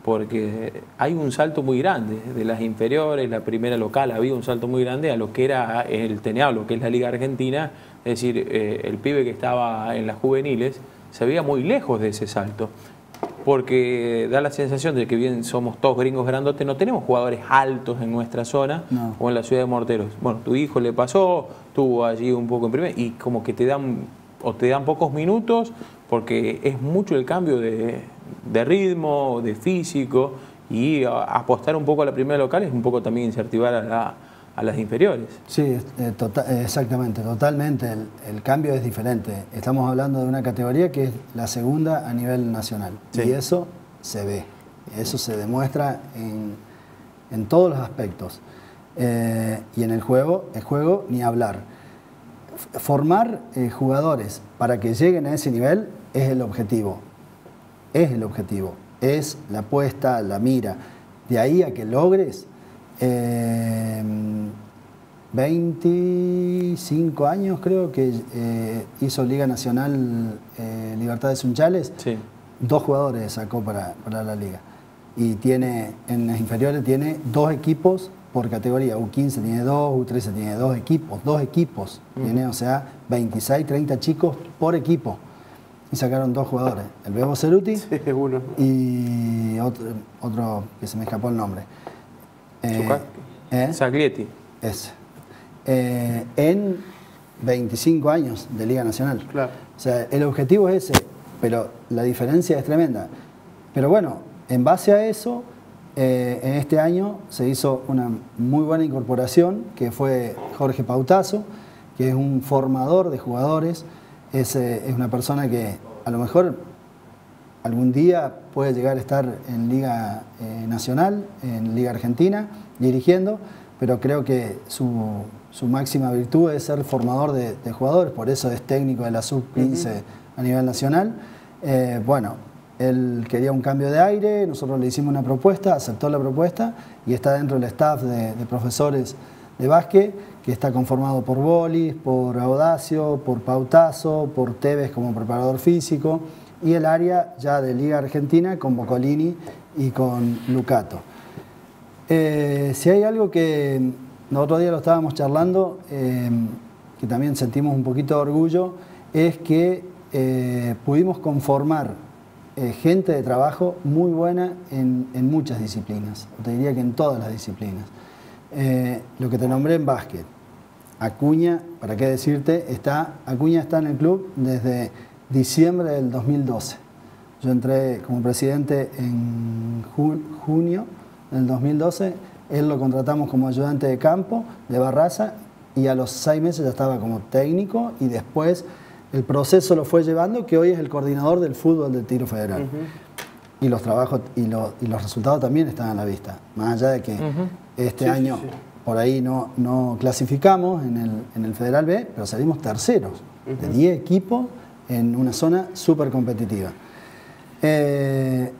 porque hay un salto muy grande de las inferiores, la primera local, había un salto muy grande a lo que era el TNA, lo que es la Liga Argentina, es decir, eh, el pibe que estaba en las juveniles se veía muy lejos de ese salto. Porque da la sensación de que bien somos todos gringos grandotes, no tenemos jugadores altos en nuestra zona No. o en la ciudad de Morteros. Bueno, tu hijo le pasó, estuvo allí un poco en primer y como que te dan o te dan pocos minutos porque es mucho el cambio de, de ritmo, de físico y a- apostar un poco a la primera local es un poco también incentivar a, la- a las inferiores. Sí, eh, tota- eh, exactamente, totalmente. El, el cambio es diferente. Estamos hablando de una categoría que es la segunda a nivel nacional. Y eso se ve, eso se demuestra en, en todos los aspectos. Eh, y en el juego, el juego ni hablar. Formar eh, jugadores para que lleguen a ese nivel es el objetivo. Es el objetivo. Es la apuesta, la mira. De ahí a que logres eh, 25 años creo que eh, hizo Liga Nacional eh, Libertad de Sunchales. Dos jugadores sacó para, para la liga. Y tiene, en las inferiores tiene dos equipos por categoría. U15 tiene dos, U13 tiene dos equipos, dos equipos. Mm. Tiene, o sea, 26, 30 chicos por equipo. Y sacaron dos jugadores. El Bebo Ceruti y otro, otro que se me escapó el nombre. ¿eh? Zaglietti. Ese. Eh, en 25 años de Liga Nacional. O sea, el objetivo es ese, pero la diferencia es tremenda. Pero bueno, en base a eso, eh, en este año se hizo una muy buena incorporación, que fue Jorge Pautazo, que es un formador de jugadores, es, eh, es una persona que a lo mejor algún día puede llegar a estar en Liga eh, Nacional, en Liga Argentina, dirigiendo, pero creo que su, su máxima virtud es ser formador de, de jugadores, por eso es técnico de la sub-15 a nivel nacional. Eh, bueno, él quería un cambio de aire, nosotros le hicimos una propuesta, aceptó la propuesta y está dentro del staff de, de profesores de básquet, que está conformado por Bolis, por Audacio, por Pautazo, por Tevez como preparador físico, y el área ya de Liga Argentina con Boccolini y con Lucato. Eh, si hay algo que el otro día lo estábamos charlando, eh, que también sentimos un poquito de orgullo, es que eh, pudimos conformar gente de trabajo muy buena en, en, muchas disciplinas, te diría que en todas las disciplinas. lo que te nombré en básquet, Acuña, para qué decirte, está, Acuña está en el club desde diciembre del 2012. Yo entré como presidente en junio del 2012, él lo contratamos como ayudante de campo de Barraza y a los seis meses ya estaba como técnico y después el proceso lo fue llevando, que hoy es el coordinador del fútbol del tiro federal. Y los trabajos y, y, los resultados también están a la vista, más allá de que este año por ahí no, no clasificamos en el, en el, Federal B, pero salimos terceros de 10 equipos en una zona súper competitiva. Eh,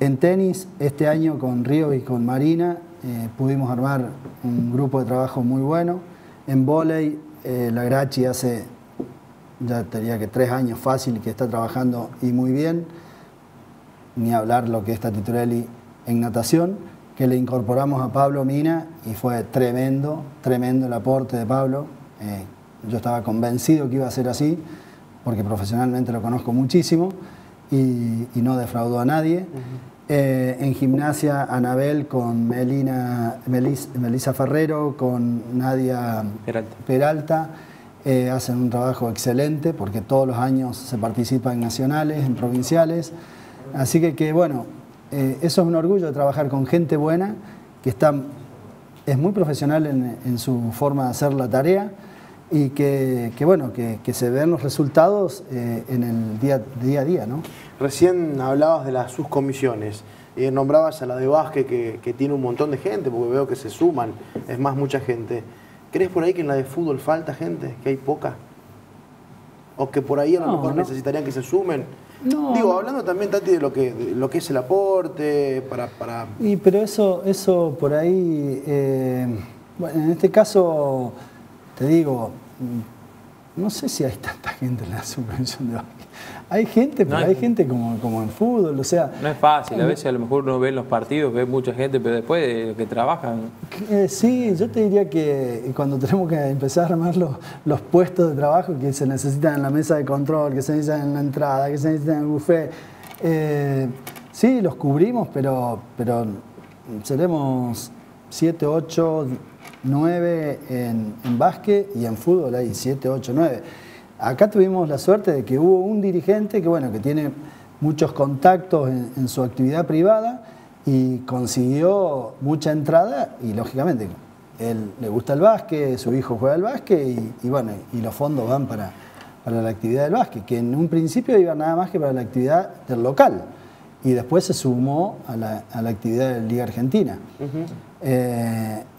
en tenis, este año con Río y con Marina eh, pudimos armar un grupo de trabajo muy bueno. En volei, eh, la Grachi hace, ya tenía que tres años fácil que está trabajando y muy bien. Ni hablar lo que está Titurelli en natación, que le incorporamos a Pablo Mina y fue tremendo, tremendo el aporte de Pablo. yo estaba convencido que iba a ser así, porque profesionalmente lo conozco muchísimo y, no defraudó a nadie. Eh, en gimnasia, Anabel con Melina, Melisa Ferrero, con Nadia Peralta, eh, hacen un trabajo excelente porque todos los años se participa en nacionales, en provinciales. Así que, que bueno, eh, eso es un orgullo de trabajar con gente buena que está, es muy profesional en, en su forma de hacer la tarea y que, bueno, que, se vean los resultados eh, en el día, día a día. ¿no? Recién hablabas de las subcomisiones y nombrabas a la de básquet que, que, tiene un montón de gente, porque veo que se suman, es más mucha gente. ¿Crees por ahí que en la de fútbol falta gente, que hay poca? ¿O que por ahí a lo mejor necesitarían que se sumen? Digo, hablando también, Tati, de lo que, lo que es el aporte, para... para... Y, pero eso, eso por ahí, eh, bueno, en este caso te digo, mm, no sé si hay tanta gente en la subvención de básquet. Hay gente, pero hay, gente como, como en fútbol, o sea... No es fácil, a veces a lo mejor uno ve en los partidos, ve mucha gente, pero después de que trabajan... Eh, sí, yo te diría que cuando tenemos que empezar a armar los, los, puestos de trabajo que se necesitan en la mesa de control, que se necesitan en la entrada, que se necesitan en el buffet, eh, sí, los cubrimos, pero, pero seremos 7, 8 9 en, básquet y en fútbol hay 7, 8, 9. Acá tuvimos la suerte de que hubo un dirigente que, bueno, que tiene muchos contactos en, su actividad privada y consiguió mucha entrada y, lógicamente, él le gusta el básquet, su hijo juega al básquet y, bueno, y los fondos van para, para la actividad del básquet, que en un principio iba nada más que para la actividad del local y después se sumó a la, actividad de la Liga Argentina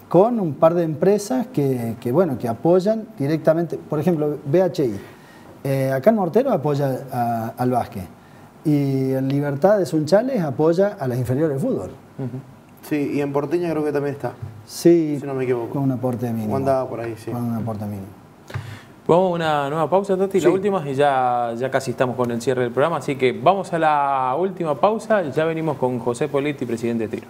con un par de empresas que, bueno, que apoyan directamente, por ejemplo, BHI. Eh, acá en Mortero apoya al básquet y en Libertad de Sunchales apoya a las inferiores de fútbol. Sí, y en Porteña creo que también está. Sí, si no me equivoco. Con un aporte mínimo. andaba por ahí, sí. Con un aporte mínimo. Vamos a una nueva pausa, Tati, la última, y ya, ya casi estamos con el cierre del programa, así que vamos a la última pausa, ya venimos con José Politi, presidente de Tiro.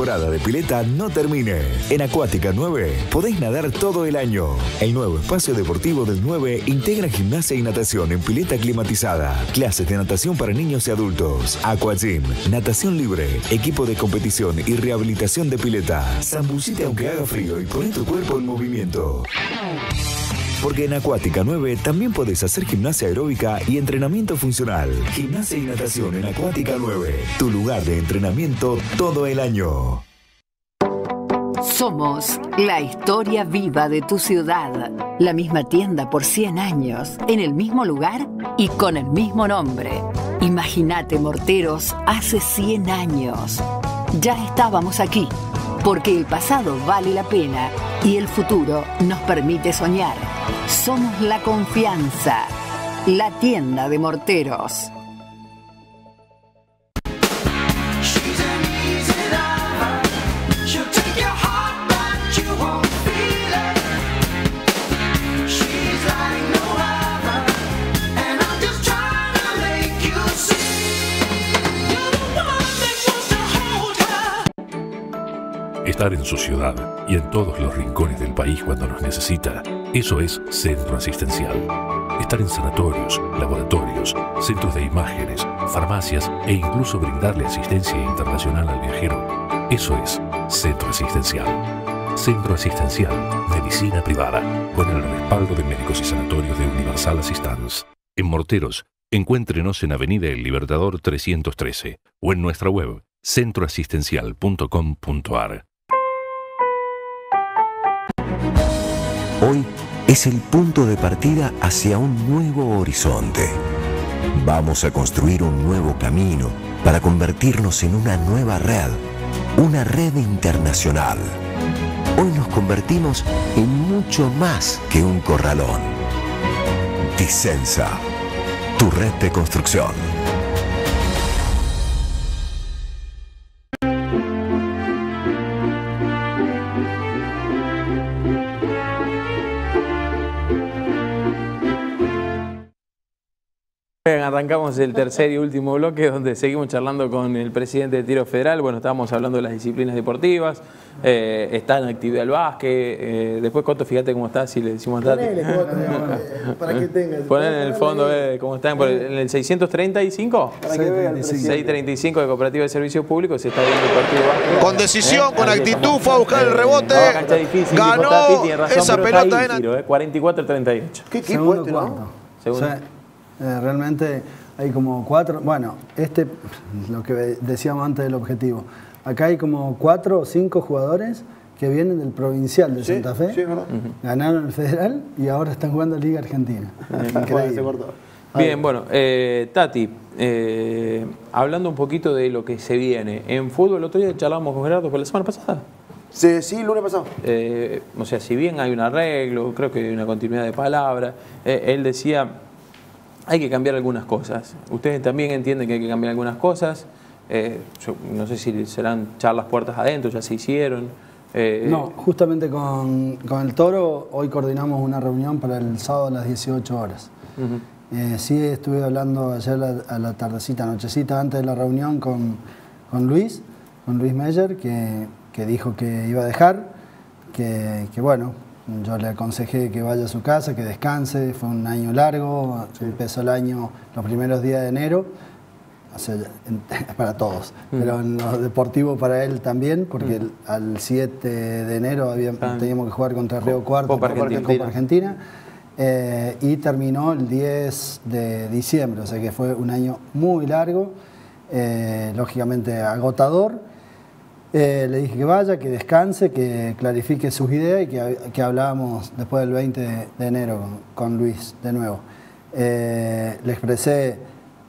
Temporada de pileta no termine. En Acuática 9 podéis nadar todo el año. El nuevo espacio deportivo del 9 integra gimnasia y natación en pileta climatizada, clases de natación para niños y adultos, aquagym, natación libre, equipo de competición y rehabilitación de pileta. Zambucite aunque haga frío y pone tu cuerpo en movimiento. Porque en Acuática 9 también podés hacer gimnasia aeróbica y entrenamiento funcional. Gimnasia y natación en Acuática 9. Tu lugar de entrenamiento todo el año. Somos la historia viva de tu ciudad. La misma tienda por 100 años, en el mismo lugar y con el mismo nombre. Imagínate, Morteros, hace 100 años. Ya estábamos aquí porque el pasado vale la pena y el futuro nos permite soñar. Somos la confianza, la tienda de morteros. Estar en su ciudad y en todos los rincones del país cuando nos necesita, eso es centro asistencial. Estar en sanatorios, laboratorios, centros de imágenes, farmacias e incluso brindarle asistencia internacional al viajero, eso es centro asistencial. Centro Asistencial, Medicina Privada, con el respaldo de médicos y sanatorios de Universal Assistance. En Morteros, encuéntrenos en Avenida El Libertador 313 o en nuestra web centroasistencial.com.ar. Hoy es el punto de partida hacia un nuevo horizonte. Vamos a construir un nuevo camino para convertirnos en una nueva red, una red internacional. Hoy nos convertimos en mucho más que un corralón. Dicenza, tu red de construcción. Arrancamos el tercer y último bloque donde seguimos charlando con el presidente de Tiro Federal. Bueno, estábamos hablando de las disciplinas deportivas. Eh, está en actividad el básquet. Eh, después, Coto, fíjate cómo está, si le decimos. Ponele, Coto, eh, para que tenga. Poner en el fondo ve cómo está. En el- en el 635. Para que vea el presidente. 635 de Cooperativa de Servicios Públicos se está viendo el partido de básquet. Con decisión, con actitud, fue a buscar el rebote. No, cancha difícil, Ganó Tati, tiene razón, esa pelota ahí en- el tiro, eh, 44-38. ¿Qué Segundo cuarto. Segundo. Eh, realmente hay como cuatro, bueno, este, lo que decíamos antes del objetivo. Acá hay como cuatro o cinco jugadores que vienen del provincial de Sí, Santa Fe, sí, verdad. ganaron el federal y ahora están jugando Liga Argentina. Increíble. Bien, bueno, eh, Tati, eh, hablando un poquito de lo que se viene. En fútbol, el otro día charlábamos con Gerardo, ¿fue la semana pasada? Sí, sí, el lunes pasado. Eh, o sea, si bien hay un arreglo, creo que hay una continuidad de palabra, eh, él decía, hay que cambiar algunas cosas. Ustedes también entienden que hay que cambiar algunas cosas. Eh, yo no sé si serán charlas puertas adentro, ya se hicieron. Eh, No, justamente con, con el Toro hoy coordinamos una reunión para el sábado a las 18 horas. Eh, sí, estuve hablando ayer a la, a la tardecita, nochecita, antes de la reunión con, con Luis, con Luis Meyer, que, que dijo que iba a dejar, que, que bueno, yo le aconsejé que vaya a su casa, que descanse, fue un año largo, empezó el año los primeros días de enero, o sea, para todos, Mm. pero en lo deportivo para él también, porque el- al 7 de enero había- teníamos que jugar contra Río Cuarto, Copa Copa Argentina. Copa Argentina. Eh, y terminó el 10 de diciembre, o sea que fue un año muy largo, eh, lógicamente agotador. Eh, le dije que vaya, que descanse, que clarifique sus ideas y que, que hablábamos después del 20 de, de enero con, con Luis de nuevo. Eh, le expresé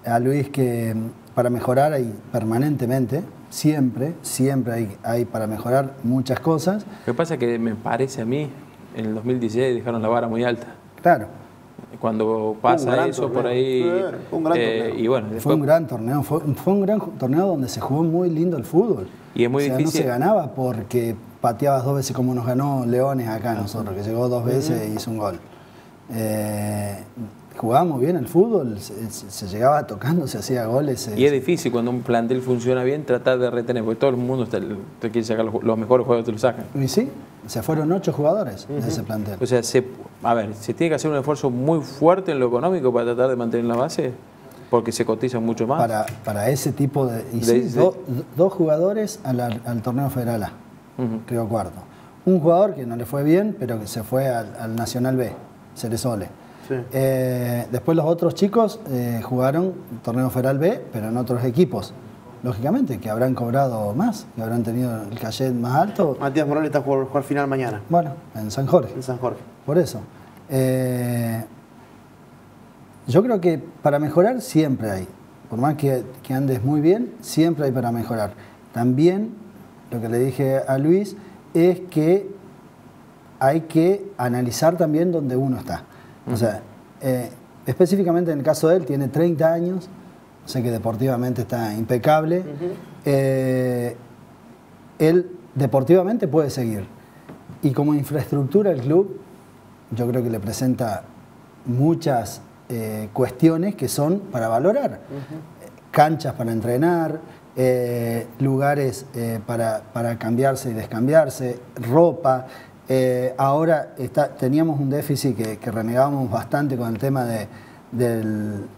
a Luis que mm, para mejorar hay permanentemente, siempre, siempre hay, hay para mejorar muchas cosas. Lo que pasa es que me parece a mí, en el 2016 dejaron la vara muy alta. Claro. Cuando pasa eso torneo. por ahí. Fue un gran eh, torneo. Y bueno, Fue un gran torneo, fue, fue un gran torneo donde se jugó muy lindo el fútbol. Y es muy O sea, difícil. No se ganaba porque pateabas dos veces como nos ganó Leones acá nosotros, que llegó dos veces e hizo un gol. Eh, jugábamos bien el fútbol, se, llegaba tocando, se hacía goles. se- Y es difícil cuando un plantel funciona bien tratar de retener, porque todo el mundo está- te quiere sacar los, los mejores juegos, te los sacan. Y sí, se fueron ocho jugadores de ese plantel. O sea, se, a ver, se tiene que hacer un esfuerzo muy fuerte en lo económico para tratar de mantener la base, porque se cotizan mucho más. Para, para ese tipo de... y De- sí, de- do- dos jugadores al, al torneo federal A, creo cuarto. Un jugador que no le fue bien, pero que se fue al, al Nacional B, Ceresole. Eh, después los otros chicos eh, jugaron torneo federal B, pero en otros equipos. Lógicamente, que habrán cobrado más, que habrán tenido el cachet más alto. Matías Morales está a jugar, jugar final mañana. Bueno, en San Jorge. En San Jorge. Por eso. Eh, yo creo que para mejorar siempre hay. Por más que, que andes muy bien, siempre hay para mejorar. También lo que le dije a Luis es que hay que analizar también dónde uno está. O sea, eh, específicamente en el caso de él, tiene 30 años, sé que deportivamente está impecable. Eh, él deportivamente puede seguir. Y como infraestructura el club, yo creo que le presenta muchas eh, cuestiones que son para valorar. Canchas para entrenar, eh, lugares eh, para, para, cambiarse y descambiarse, ropa. ahora está, teníamos un déficit que, que, renegábamos bastante con el tema de,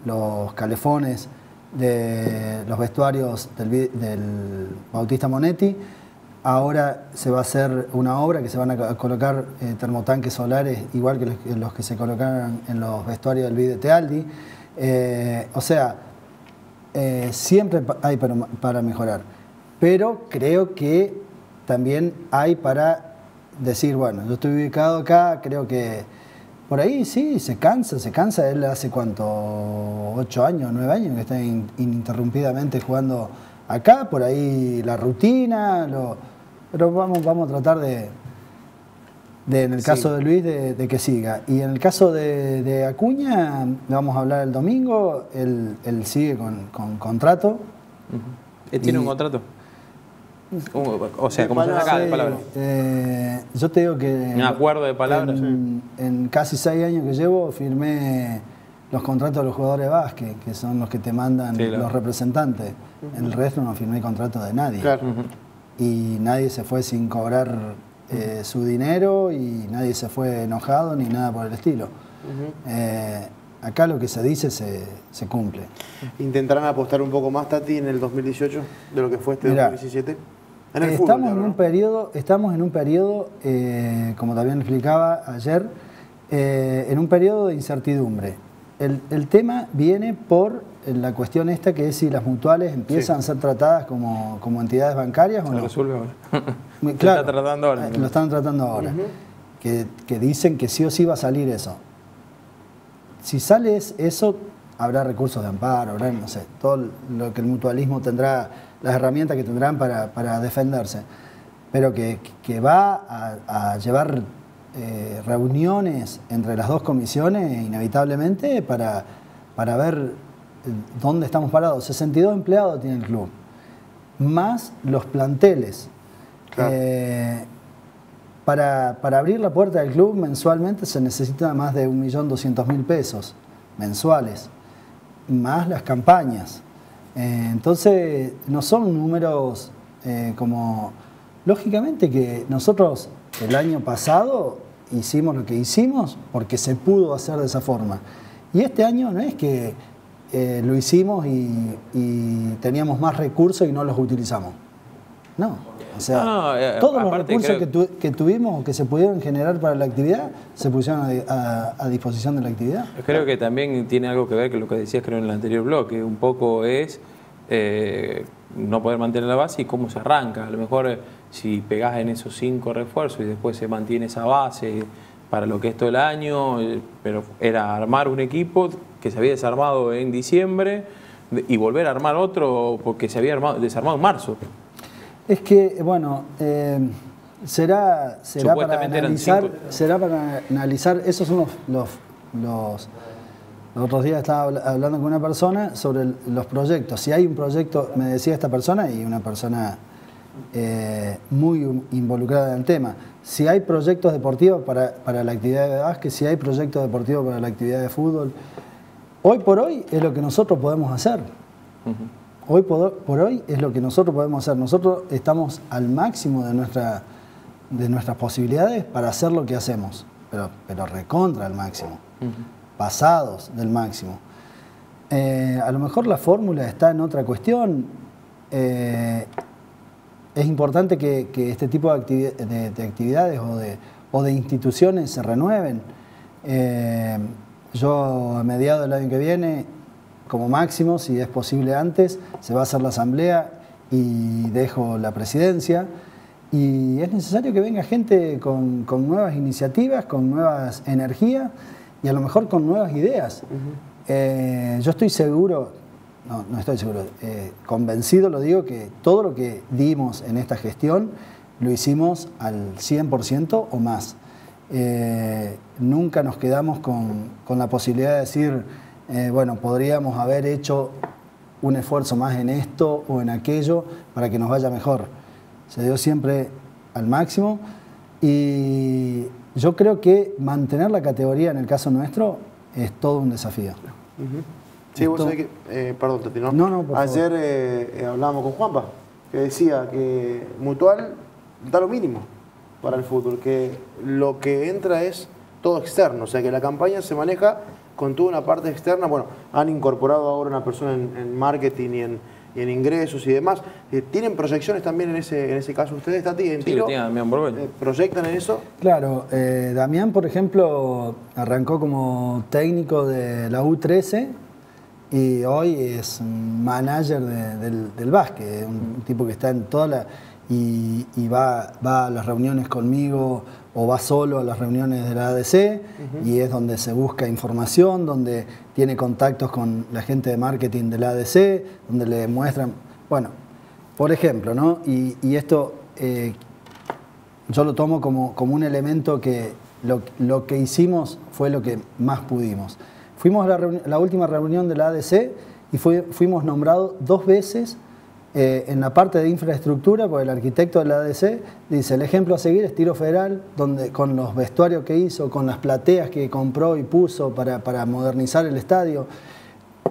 los calefones, de los vestuarios del, del Bautista Monetti Ahora se va a hacer una obra que se van a colocar eh, termotanques solares, igual que los, que se colocaron en los vestuarios del Vide Tealdi. Eh, o sea, eh, siempre hay para, para, mejorar. Pero creo que también hay para decir, bueno, yo estoy ubicado acá, creo que por ahí sí, se cansa, se cansa. Él hace cuánto, ocho años, nueve años que está ininterrumpidamente jugando acá, por ahí la rutina, lo pero vamos, vamos a tratar de, en el caso de Luis, de, que siga. Y en el caso de, Acuña, vamos a hablar el domingo, él, sigue con, contrato. ¿Él tiene un contrato? O sea, como se acá de palabras. Eh, yo te digo que. Un acuerdo de palabras. En, casi seis años que llevo, firmé los contratos de los jugadores de básquet, que son los que te mandan los representantes. En el resto no firmé contrato de nadie. Claro y nadie se fue sin cobrar eh, su dinero y nadie se fue enojado ni nada por el estilo. Eh, acá lo que se dice se, cumple. ¿Intentarán apostar un poco más, Tati, en el 2018 de lo que fue este 2017? estamos, en un periodo, estamos en un periodo, eh, como también explicaba ayer, en un periodo de incertidumbre. El, tema viene por la cuestión esta que es si las mutuales empiezan a ser tratadas como, entidades bancarias o no. resuelve ahora. claro, está tratando ahora. Lo están tratando ahora. que, dicen que sí o sí va a salir eso. Si sale eso, habrá recursos de amparo, habrá, no sé, todo lo que el mutualismo tendrá, las herramientas que tendrán para, defenderse. Pero que, va a llevar eh, reuniones entre las dos comisiones, inevitablemente, para, para ver eh, dónde estamos parados. 62 empleados tiene el club, más los planteles. Eh, para, abrir la puerta del club mensualmente se necesita más de 1.200.000 pesos mensuales, más las campañas. entonces, no son números como... Lógicamente que nosotros el año pasado hicimos lo que hicimos porque se pudo hacer de esa forma. Y este año no es que eh, lo hicimos y, teníamos más recursos y no los utilizamos. No. O sea, eh, todos los recursos que, tuvimos o que se pudieron generar para la actividad se pusieron a, disposición de la actividad. Creo que también tiene algo que ver con lo que decías creo en el anterior bloque, un poco es eh, no poder mantener la base y cómo se arranca. A lo mejor si pegás en esos cinco refuerzos y después se mantiene esa base para lo que es todo el año, eh, pero era armar un equipo que se había desarmado en diciembre y volver a armar otro porque se había desarmado en marzo. Es que, bueno, eh, será, será, para analizar, será para analizar, esos son los, los, los otros días estaba hablando con una persona sobre los proyectos. Si hay un proyecto, me decía esta persona, y una persona eh, muy involucrada en el tema. Si hay proyectos deportivos para, la actividad de básquet, si hay proyectos deportivos para la actividad de fútbol, hoy por hoy es lo que nosotros podemos hacer. Hoy por, hoy es lo que nosotros podemos hacer. Nosotros estamos al máximo de, nuestra, de nuestras posibilidades para hacer lo que hacemos, pero, pero recontra al máximo, pasados del máximo. Eh, a lo mejor la fórmula está en otra cuestión. Eh, es importante que, este tipo de, actividades o de, instituciones se renueven. Eh, yo a mediados del año que viene, como máximo, si es posible antes, se va a hacer la asamblea y dejo la presidencia. Y es necesario que venga gente con, nuevas iniciativas, con nuevas energías y a lo mejor con nuevas ideas. Eh, yo estoy seguro, no, no estoy seguro, eh, convencido lo digo que todo lo que dimos en esta gestión lo hicimos al 100% o más. Eh, nunca nos quedamos con, con la posibilidad de decir, eh, bueno, podríamos haber hecho un esfuerzo más en esto o en aquello para que nos vaya mejor. Se dio siempre al máximo y yo creo que mantener la categoría en el caso nuestro es todo un desafío. Sí, vos sabés que, eh, perdón, Tati, ¿no? No, no, por Ayer eh, eh, hablábamos con Juanpa, que decía que Mutual da lo mínimo para el fútbol, que lo que entra es todo externo, o sea que la campaña se maneja con toda una parte externa. Bueno, han incorporado ahora una persona en, en marketing y en, y en ingresos y demás. Eh, ¿Tienen proyecciones también en ese, en ese caso ustedes, Tati? ¿En Sí, tiro? lo tiene Damián Borbel. Eh, ¿Proyectan en eso? Claro, eh, Damián, por ejemplo, arrancó como técnico de la U13 y hoy es un manager de- del, del básquet, un tipo que está en toda la... y, y va, va a las reuniones conmigo o va solo a las reuniones de la ADC y es donde se busca información, donde tiene contactos con la gente de marketing de la ADC, donde le muestran... Bueno, por ejemplo, ¿no? Y, y esto... eh, yo lo tomo como, como un elemento que lo, lo que hicimos fue lo que más pudimos. Fuimos a la, reuni- la última reunión de la ADC y fuimos nombrados dos veces eh, en la parte de infraestructura, por el arquitecto de la ADC dice, el ejemplo a seguir es Tiro Federal, donde, con los vestuarios que hizo, con las plateas que compró y puso para, modernizar el estadio.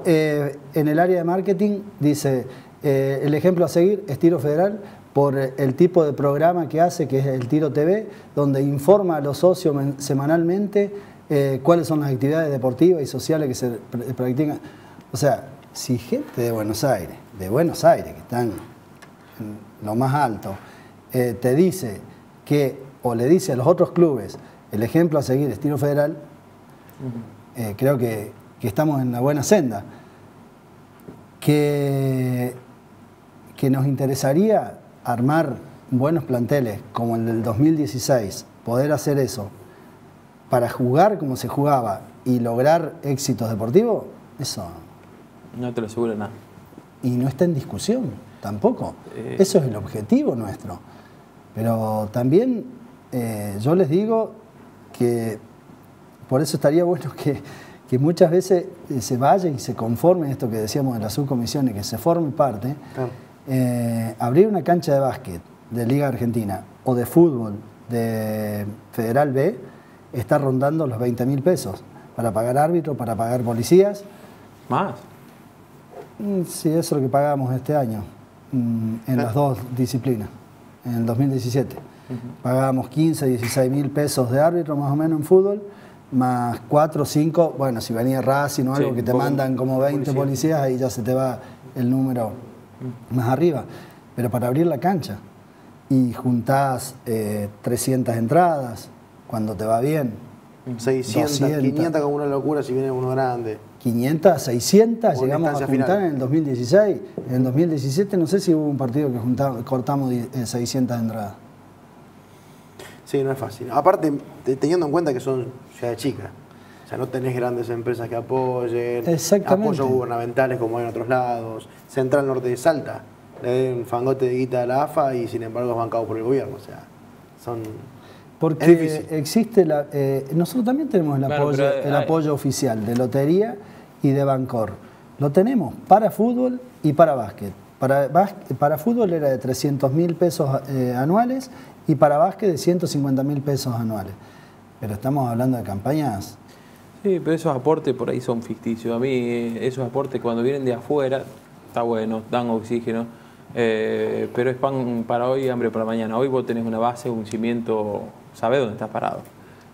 Eh, en el área de marketing dice, eh, el ejemplo a seguir es Tiro Federal por el tipo de programa que hace, que es el Tiro TV, donde informa a los socios men- semanalmente eh, cuáles son las actividades deportivas y sociales que se pr- practican. O sea, si gente de Buenos Aires, de Buenos Aires, que están en lo más alto, eh, te dice que, o le dice a los otros clubes, el ejemplo a seguir es Tiro Federal, eh, creo que, que estamos en la buena senda. Que, que nos interesaría armar buenos planteles como el del 2016, poder hacer eso para jugar como se jugaba y lograr éxitos deportivos, eso No te lo aseguro nada. y no está en discusión tampoco. Eh. Eso es el objetivo nuestro. Pero también eh, yo les digo que por eso estaría bueno que, que muchas veces eh, se vaya y se conforme esto que decíamos de las subcomisiones, que se forme parte. Eh, abrir una cancha de básquet de Liga Argentina o de fútbol de Federal B está rondando los 20 mil pesos para pagar árbitros, para pagar policías. ¿Más? Mm, Sí, eso es lo que pagamos este año mm, en las dos disciplinas, en el 2017. Pagábamos 15, 16 mil pesos de árbitro más o menos en fútbol, más 4, 5, bueno, si venía Racing o Sí, algo que te mandan como 20 policía. policías, ahí ya se te va el número más arriba. Pero para abrir la cancha y juntás eh, 300 entradas, cuando te va bien. 600, 500 como una locura si viene uno grande. 500, 600, O en llegamos a juntar final. en el 2016. En el 2017 no sé si hubo un partido que juntamos, cortamos di- eh, 600 entradas. Sí, no es fácil. Aparte, te- teniendo en cuenta que son ciudades chicas. O sea, no tenés grandes empresas que apoyen, Exactamente. apoyos gubernamentales como hay en otros lados. Central Norte de Salta, le den un fangote de guita a la AFA y sin embargo es bancado por el gobierno. O sea, son... Es Porque difícil. existe la. eh, nosotros también tenemos el Claro, apoyo, pero hay- el apoyo oficial de lotería y de Bancor. Lo tenemos para fútbol y para básquet. Para, bás- para fútbol era de 300 mil pesos eh, anuales y para básquet de 150 mil pesos anuales. Pero estamos hablando de campañas Sí, pero esos aportes por ahí son ficticios. A mí eh, esos aportes cuando vienen de afuera, está bueno, dan oxígeno, eh, pero es pan para hoy y hambre para mañana. Hoy vos tenés una base, un cimiento, sabés dónde estás parado.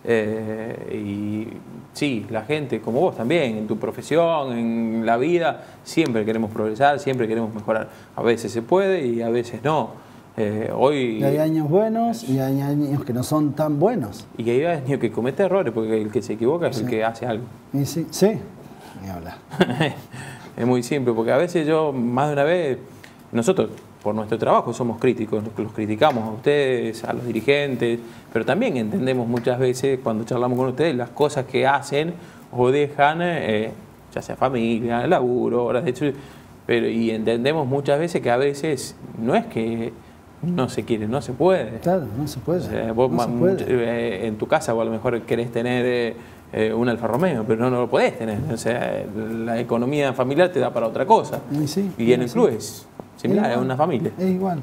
Eh, y sí, la gente, como vos también, en tu profesión, en la vida, siempre queremos progresar, siempre queremos mejorar. A veces se puede y a veces no. Eh, hoy Y hay años buenos y hay años que no son tan buenos. y hay años que comete errores, porque el que se equivoca es el Sí. que hace algo. Y sí, sí, ni hablar. es muy simple, porque a veces yo, más de una vez, nosotros, por nuestro trabajo, somos críticos, los, criticamos a ustedes, a los dirigentes, pero también entendemos muchas veces, cuando charlamos con ustedes, las cosas que hacen o dejan, eh, ya sea familia, laburo, horas de hecho, Pero, y entendemos muchas veces que a veces no es que no se quiere, no se puede. Claro, no se puede. O sea, vos No ma- se puede. mucho- eh, en tu casa vos a lo mejor querés tener eh, un Alfa Romeo, pero no, no lo podés tener. O sea, la economía familiar te da para otra cosa. Y, sí, Y en el sí. club es similar, es una familia. Es igual.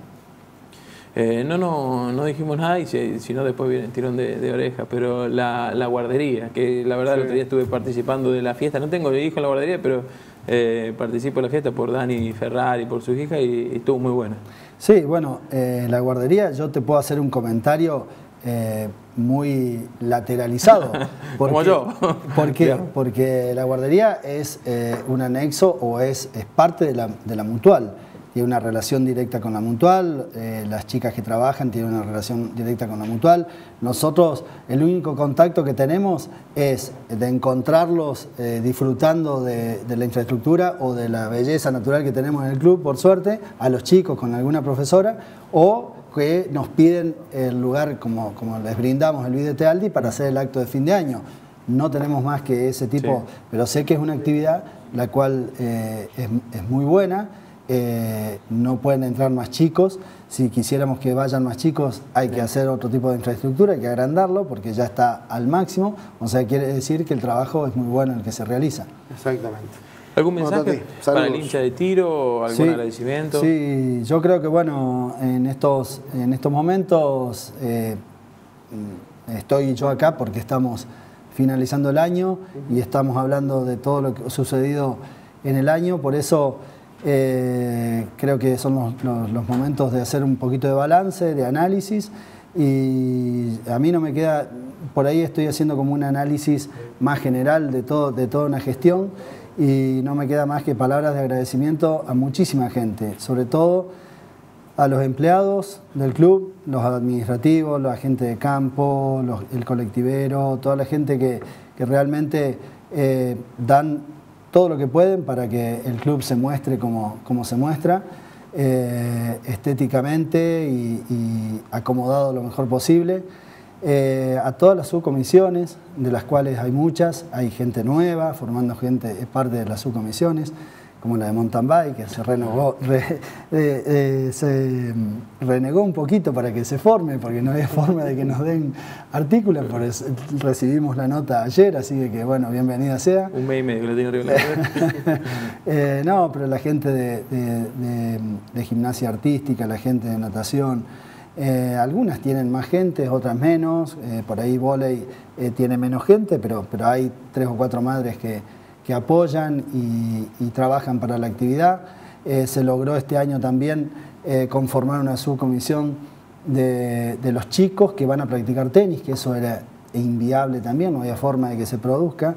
Eh, no, no, no dijimos nada y si, si no después viene el tirón de, de oreja, pero la, la guardería, que la verdad el otro día estuve participando de la fiesta, no tengo hijo en la guardería, pero eh, participo en la fiesta por Dani Ferrari, por sus hijas y, y estuvo muy buena. Sí, bueno, eh, la guardería, yo te puedo hacer un comentario eh, muy lateralizado. Como yo. Porque, porque la guardería es un anexo o es, es parte de la, de la mutual. Tiene una relación directa con la mutual, eh, las chicas que trabajan tienen una relación directa con la mutual. Nosotros, el único contacto que tenemos es de encontrarlos eh, disfrutando de, de la infraestructura o de la belleza natural que tenemos en el club, por suerte, a los chicos con alguna profesora, o que nos piden el lugar, como, como les brindamos el Videte Aldi, para hacer el acto de fin de año. No tenemos más que ese tipo, Sí. pero sé que es una actividad la cual eh, es, es muy buena. Eh, no pueden entrar más chicos. Si quisiéramos que vayan más chicos, hay que hacer otro tipo de infraestructura, hay que agrandarlo porque ya está al máximo. O sea, quiere decir que el trabajo es muy bueno el que se realiza. Exactamente. ¿Algún mensaje para el hincha de tiro? ¿Algún Sí, agradecimiento? Sí, yo creo que bueno, en estos, en estos momentos eh, estoy yo acá porque estamos finalizando el año y estamos hablando de todo lo que ha sucedido en el año, por eso eh, creo que son los, momentos de hacer un poquito de balance, de análisis y a mí no me queda, por ahí estoy haciendo como un análisis más general de, todo, de toda una gestión y no me queda más que palabras de agradecimiento a muchísima gente, sobre todo a los empleados del club, los administrativos, la gente de campo, el colectivero, toda la gente que, que realmente eh, dan todo lo que pueden para que el club se muestre como, como se muestra, eh, estéticamente y, acomodado lo mejor posible. Eh, a todas las subcomisiones, de las cuales hay muchas, hay gente nueva, formando gente, es parte de las subcomisiones, como la de mountain bike, que se renovó, re- eh, eh, se mm, renegó un poquito para que se forme, porque no había forma de que nos den artículos, por eso recibimos la nota ayer, así que, bueno, bienvenida sea. Un mes y medio que lo tengo la Eh, no, pero la gente de, de- de- de gimnasia artística, la gente de natación, eh, algunas tienen más gente, otras menos. eh, por ahí volei eh, tiene menos gente, pero, pero hay tres o cuatro madres que, que apoyan y, trabajan para la actividad. Eh, se logró este año también eh, conformar una subcomisión de, de los chicos que van a practicar tenis, que eso era inviable también, no había forma de que se produzca.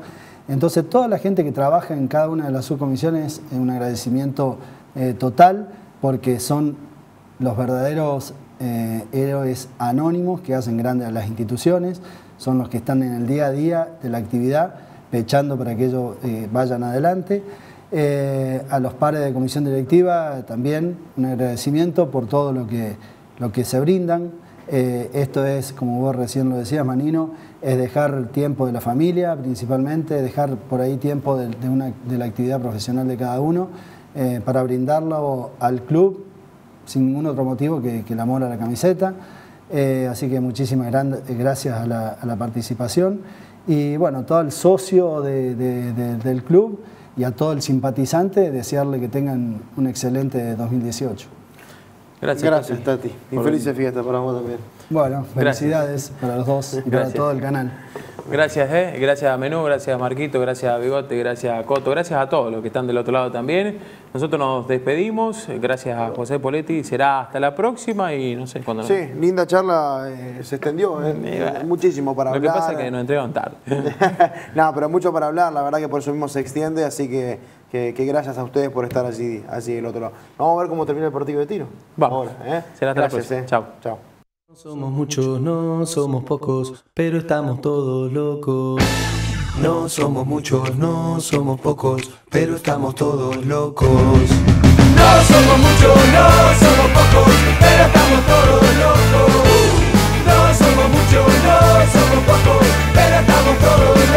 Entonces, toda la gente que trabaja en cada una de las subcomisiones, eh, un agradecimiento eh, total, porque son los verdaderos héroes anónimos que hacen grandes a las instituciones, son los que están en el día a día de la actividad, pechando para que ellos eh, vayan adelante. Eh, a los pares de comisión directiva también un agradecimiento por todo lo que, lo que se brindan. Eh, esto es, como vos recién lo decías, Manino, es dejar tiempo de la familia principalmente, dejar por ahí tiempo de, una- de la actividad profesional de cada uno para brindarlo al club sin ningún otro motivo que, que el amor a la camiseta. Así que muchísimas gran- gracias a la participación. Y bueno, todo el socio de- de- de- del club y a todo el simpatizante, desearle que tengan un excelente 2018. Gracias, Gracias, Tati. Y Por- felices fiestas para vos también. Bueno, Gracias. felicidades para los dos y para todo el canal. Gracias, eh. gracias a Menú, gracias a Marquito, gracias a Bigote, gracias a Coto, gracias a todos los que están del otro lado también. Nosotros nos despedimos, gracias a José Poletti, será hasta la próxima y no sé cuándo nos- Sí, linda charla, eh, se extendió, eh, muchísimo para Lo que hablar. pasa es que nos entregan tarde. no, pero mucho para hablar, la verdad que por eso mismo se extiende, así que, que- que gracias a ustedes por estar así, así del otro lado. Vamos a ver cómo termina el partido de tiro. Vamos. Ahora, ¿eh? Será hasta la Gracias, próxima. eh. Chao. Chao. No somos muchos, no somos pocos, pero estamos todos locos. No somos muchos, no somos pocos, pero estamos todos locos. No somos muchos, no somos pocos, pero estamos todos locos. No somos muchos, no somos pocos, pero estamos todos locos.